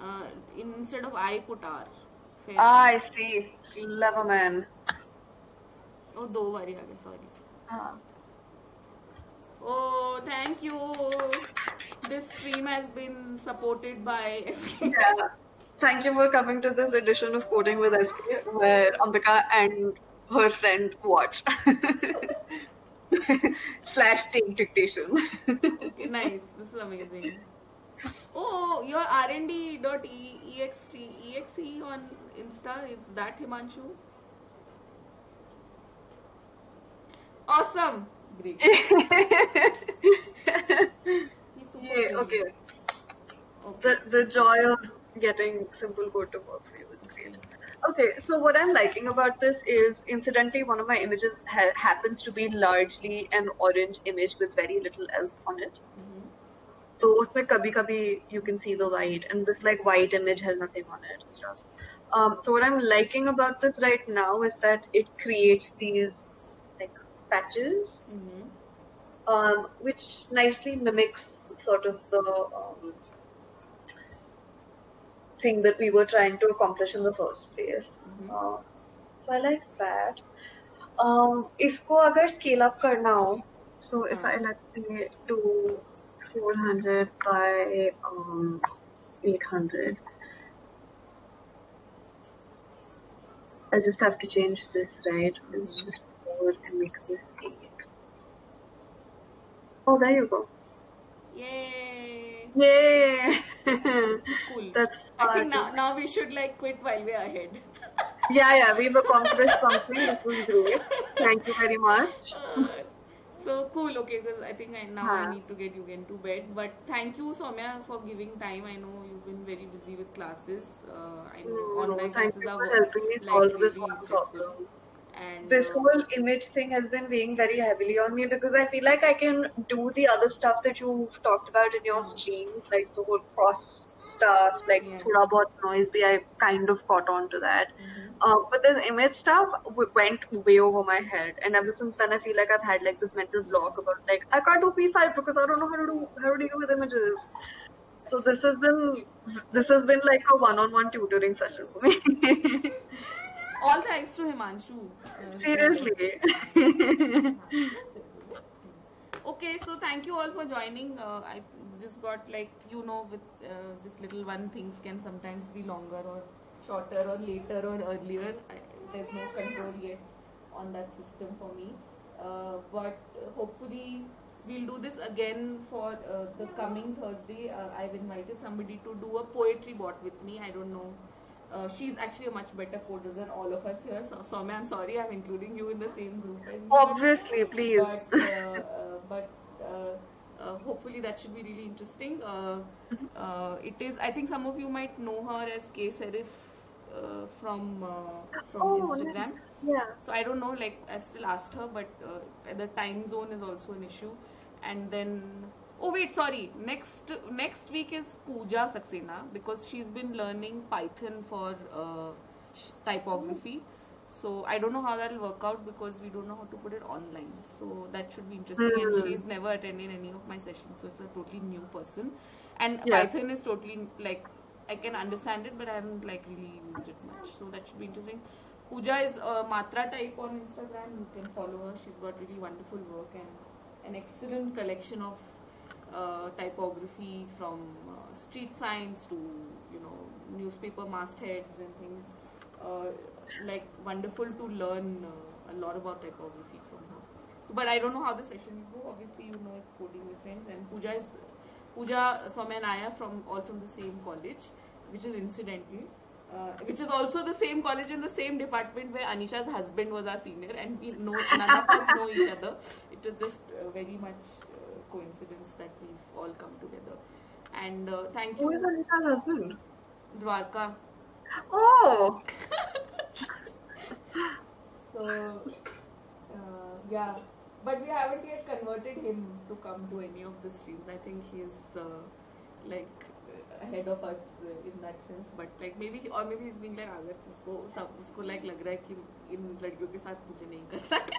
uh, instead of I put R. Ah, I see. Clever man. Oh, do worry, sorry. Uh -huh. Oh, thank you. This stream has been supported by SK. Yeah. Thank you for coming to this edition of Coding with SK, where Ambika and her friend watch. Slash take dictation. Okay, nice. This is amazing. Oh, your rnd.ext exe on Insta is that Himanshu? Awesome. Great. yeah, okay. The the joy of getting simple code to work for you is great. Okay, so what I'm liking about this is, incidentally, one of my images ha- happens to be largely an orange image with very little else on it. Mm-hmm. So, usme kabhi kabhi you can see the white, and this like white image has nothing on it and stuff. Um, so what I'm liking about this right now is that it creates these patches, Mhm. um, which nicely mimics sort of the um, thing that we were trying to accomplish in the first place. Mhm. Uh, so I like that. Um, इसको अगर scale up करना हो, so if हाँ. I let's say do 400 by um, 800, I just have to change this, right? It's Just 4 and make this 8. Oh, there you go. Yay. Yay! Cool. That's I think now now we should like quit while we're ahead. Yeah, yeah, we've accomplished something. This was great. Thank you very much. Uh, so cool. Okay, because I think I, now I need to get you into bed. But thank you, Saumya, for giving time. I know you've been very busy with classes. Uh, I know No, no, online thank classes you are for helping me solve this one problem. And This whole image thing has been weighing very heavily on me because I feel like I can do the other stuff that you've talked about in your streams, like the whole cross stuff, like Yeah. thoda bahut noise, bhi I kind of caught on to that. mhm. Uh, but this image stuff w- went way over my head, and ever since then, I feel like I've had like this mental block about like I can't do P5 because I don't know how to do how to deal with images. So this has been this has been like a one-on-one tutoring session for me. all thanks to Himanshu. Uh. Seriously. Okay, so thank you all for joining. Uh, I just got like you know with uh, this little one, things can sometimes be longer or shorter or later or earlier. I, there's no control yet on that system for me. Uh, but hopefully we'll do this again for uh, the coming Thursday. Uh, I've invited somebody to do a poetry bot with me. I don't know Uh, she's actually a much better coder than all of us here. So, Saumya, I'm sorry, I'm including you in the same group. Obviously, please. But, uh, uh, but uh, uh, hopefully that should be really interesting. Uh, uh, it is. I think some of you might know her as K Serif uh, from uh, from Oh, Instagram. Yeah. So I don't know. Like I've still asked her, but uh, the time zone is also an issue. And then, oh wait, sorry. Next next week is Pooja Saxena because she's been learning Python for uh, typography. So I don't know how that'll work out because we don't know how to put it online. So that should be interesting. And Hmm. she's never attended any of my sessions, so it's a totally new person. And Yeah. Python is totally like I can understand it, but I haven't like really used it much. So that should be interesting. Pooja is uh, Matra type on Instagram. You can follow her. She's got really wonderful work and an excellent collection of typography from uh, street signs to you know newspaper mastheads and things. Uh, like wonderful to learn uh, a lot about typography from her. So, but I don't know how the session will go. Obviously, you know it's coding with friends, and Pooja is Pooja, Saumya, and I are from all from the same college, which is incidentally. Uh, which is also the same college in the same department where Anisha's husband was our senior, and we know none of us know each other. It was just uh, very much coincidence that we've all come together. And uh, thank Who is you, Anisha's husband? Dwarka. Oh, So, uh, yeah. But we haven't yet converted him to come to any of the streams. I think he's uh, like uh, ahead of us uh, in that sense. But like maybe, or maybe he's being like, अगर उसको सब उसको like लग रहा है कि इन लड़कियों के साथ मुझे नहीं कर सकते.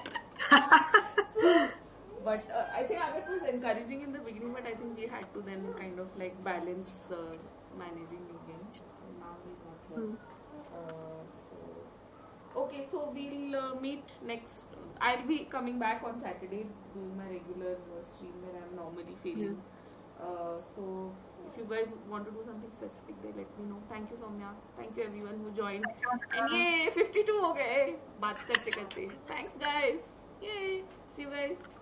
but uh, I think Agat was encouraging in the beginning, but I think we had to then kind of like balance uh, managing the game. So now he's not here. Hmm. Uh, so okay, so we'll uh, meet next. I'll be coming back on Saturday doing my regular uh, stream where I'm normally failing. Uh, so if you guys want to do something specific, then let me know. Thank you, Saumya. Thank you everyone who joined. And yay, 52 okay. Thanks guys. Yay. See you guys.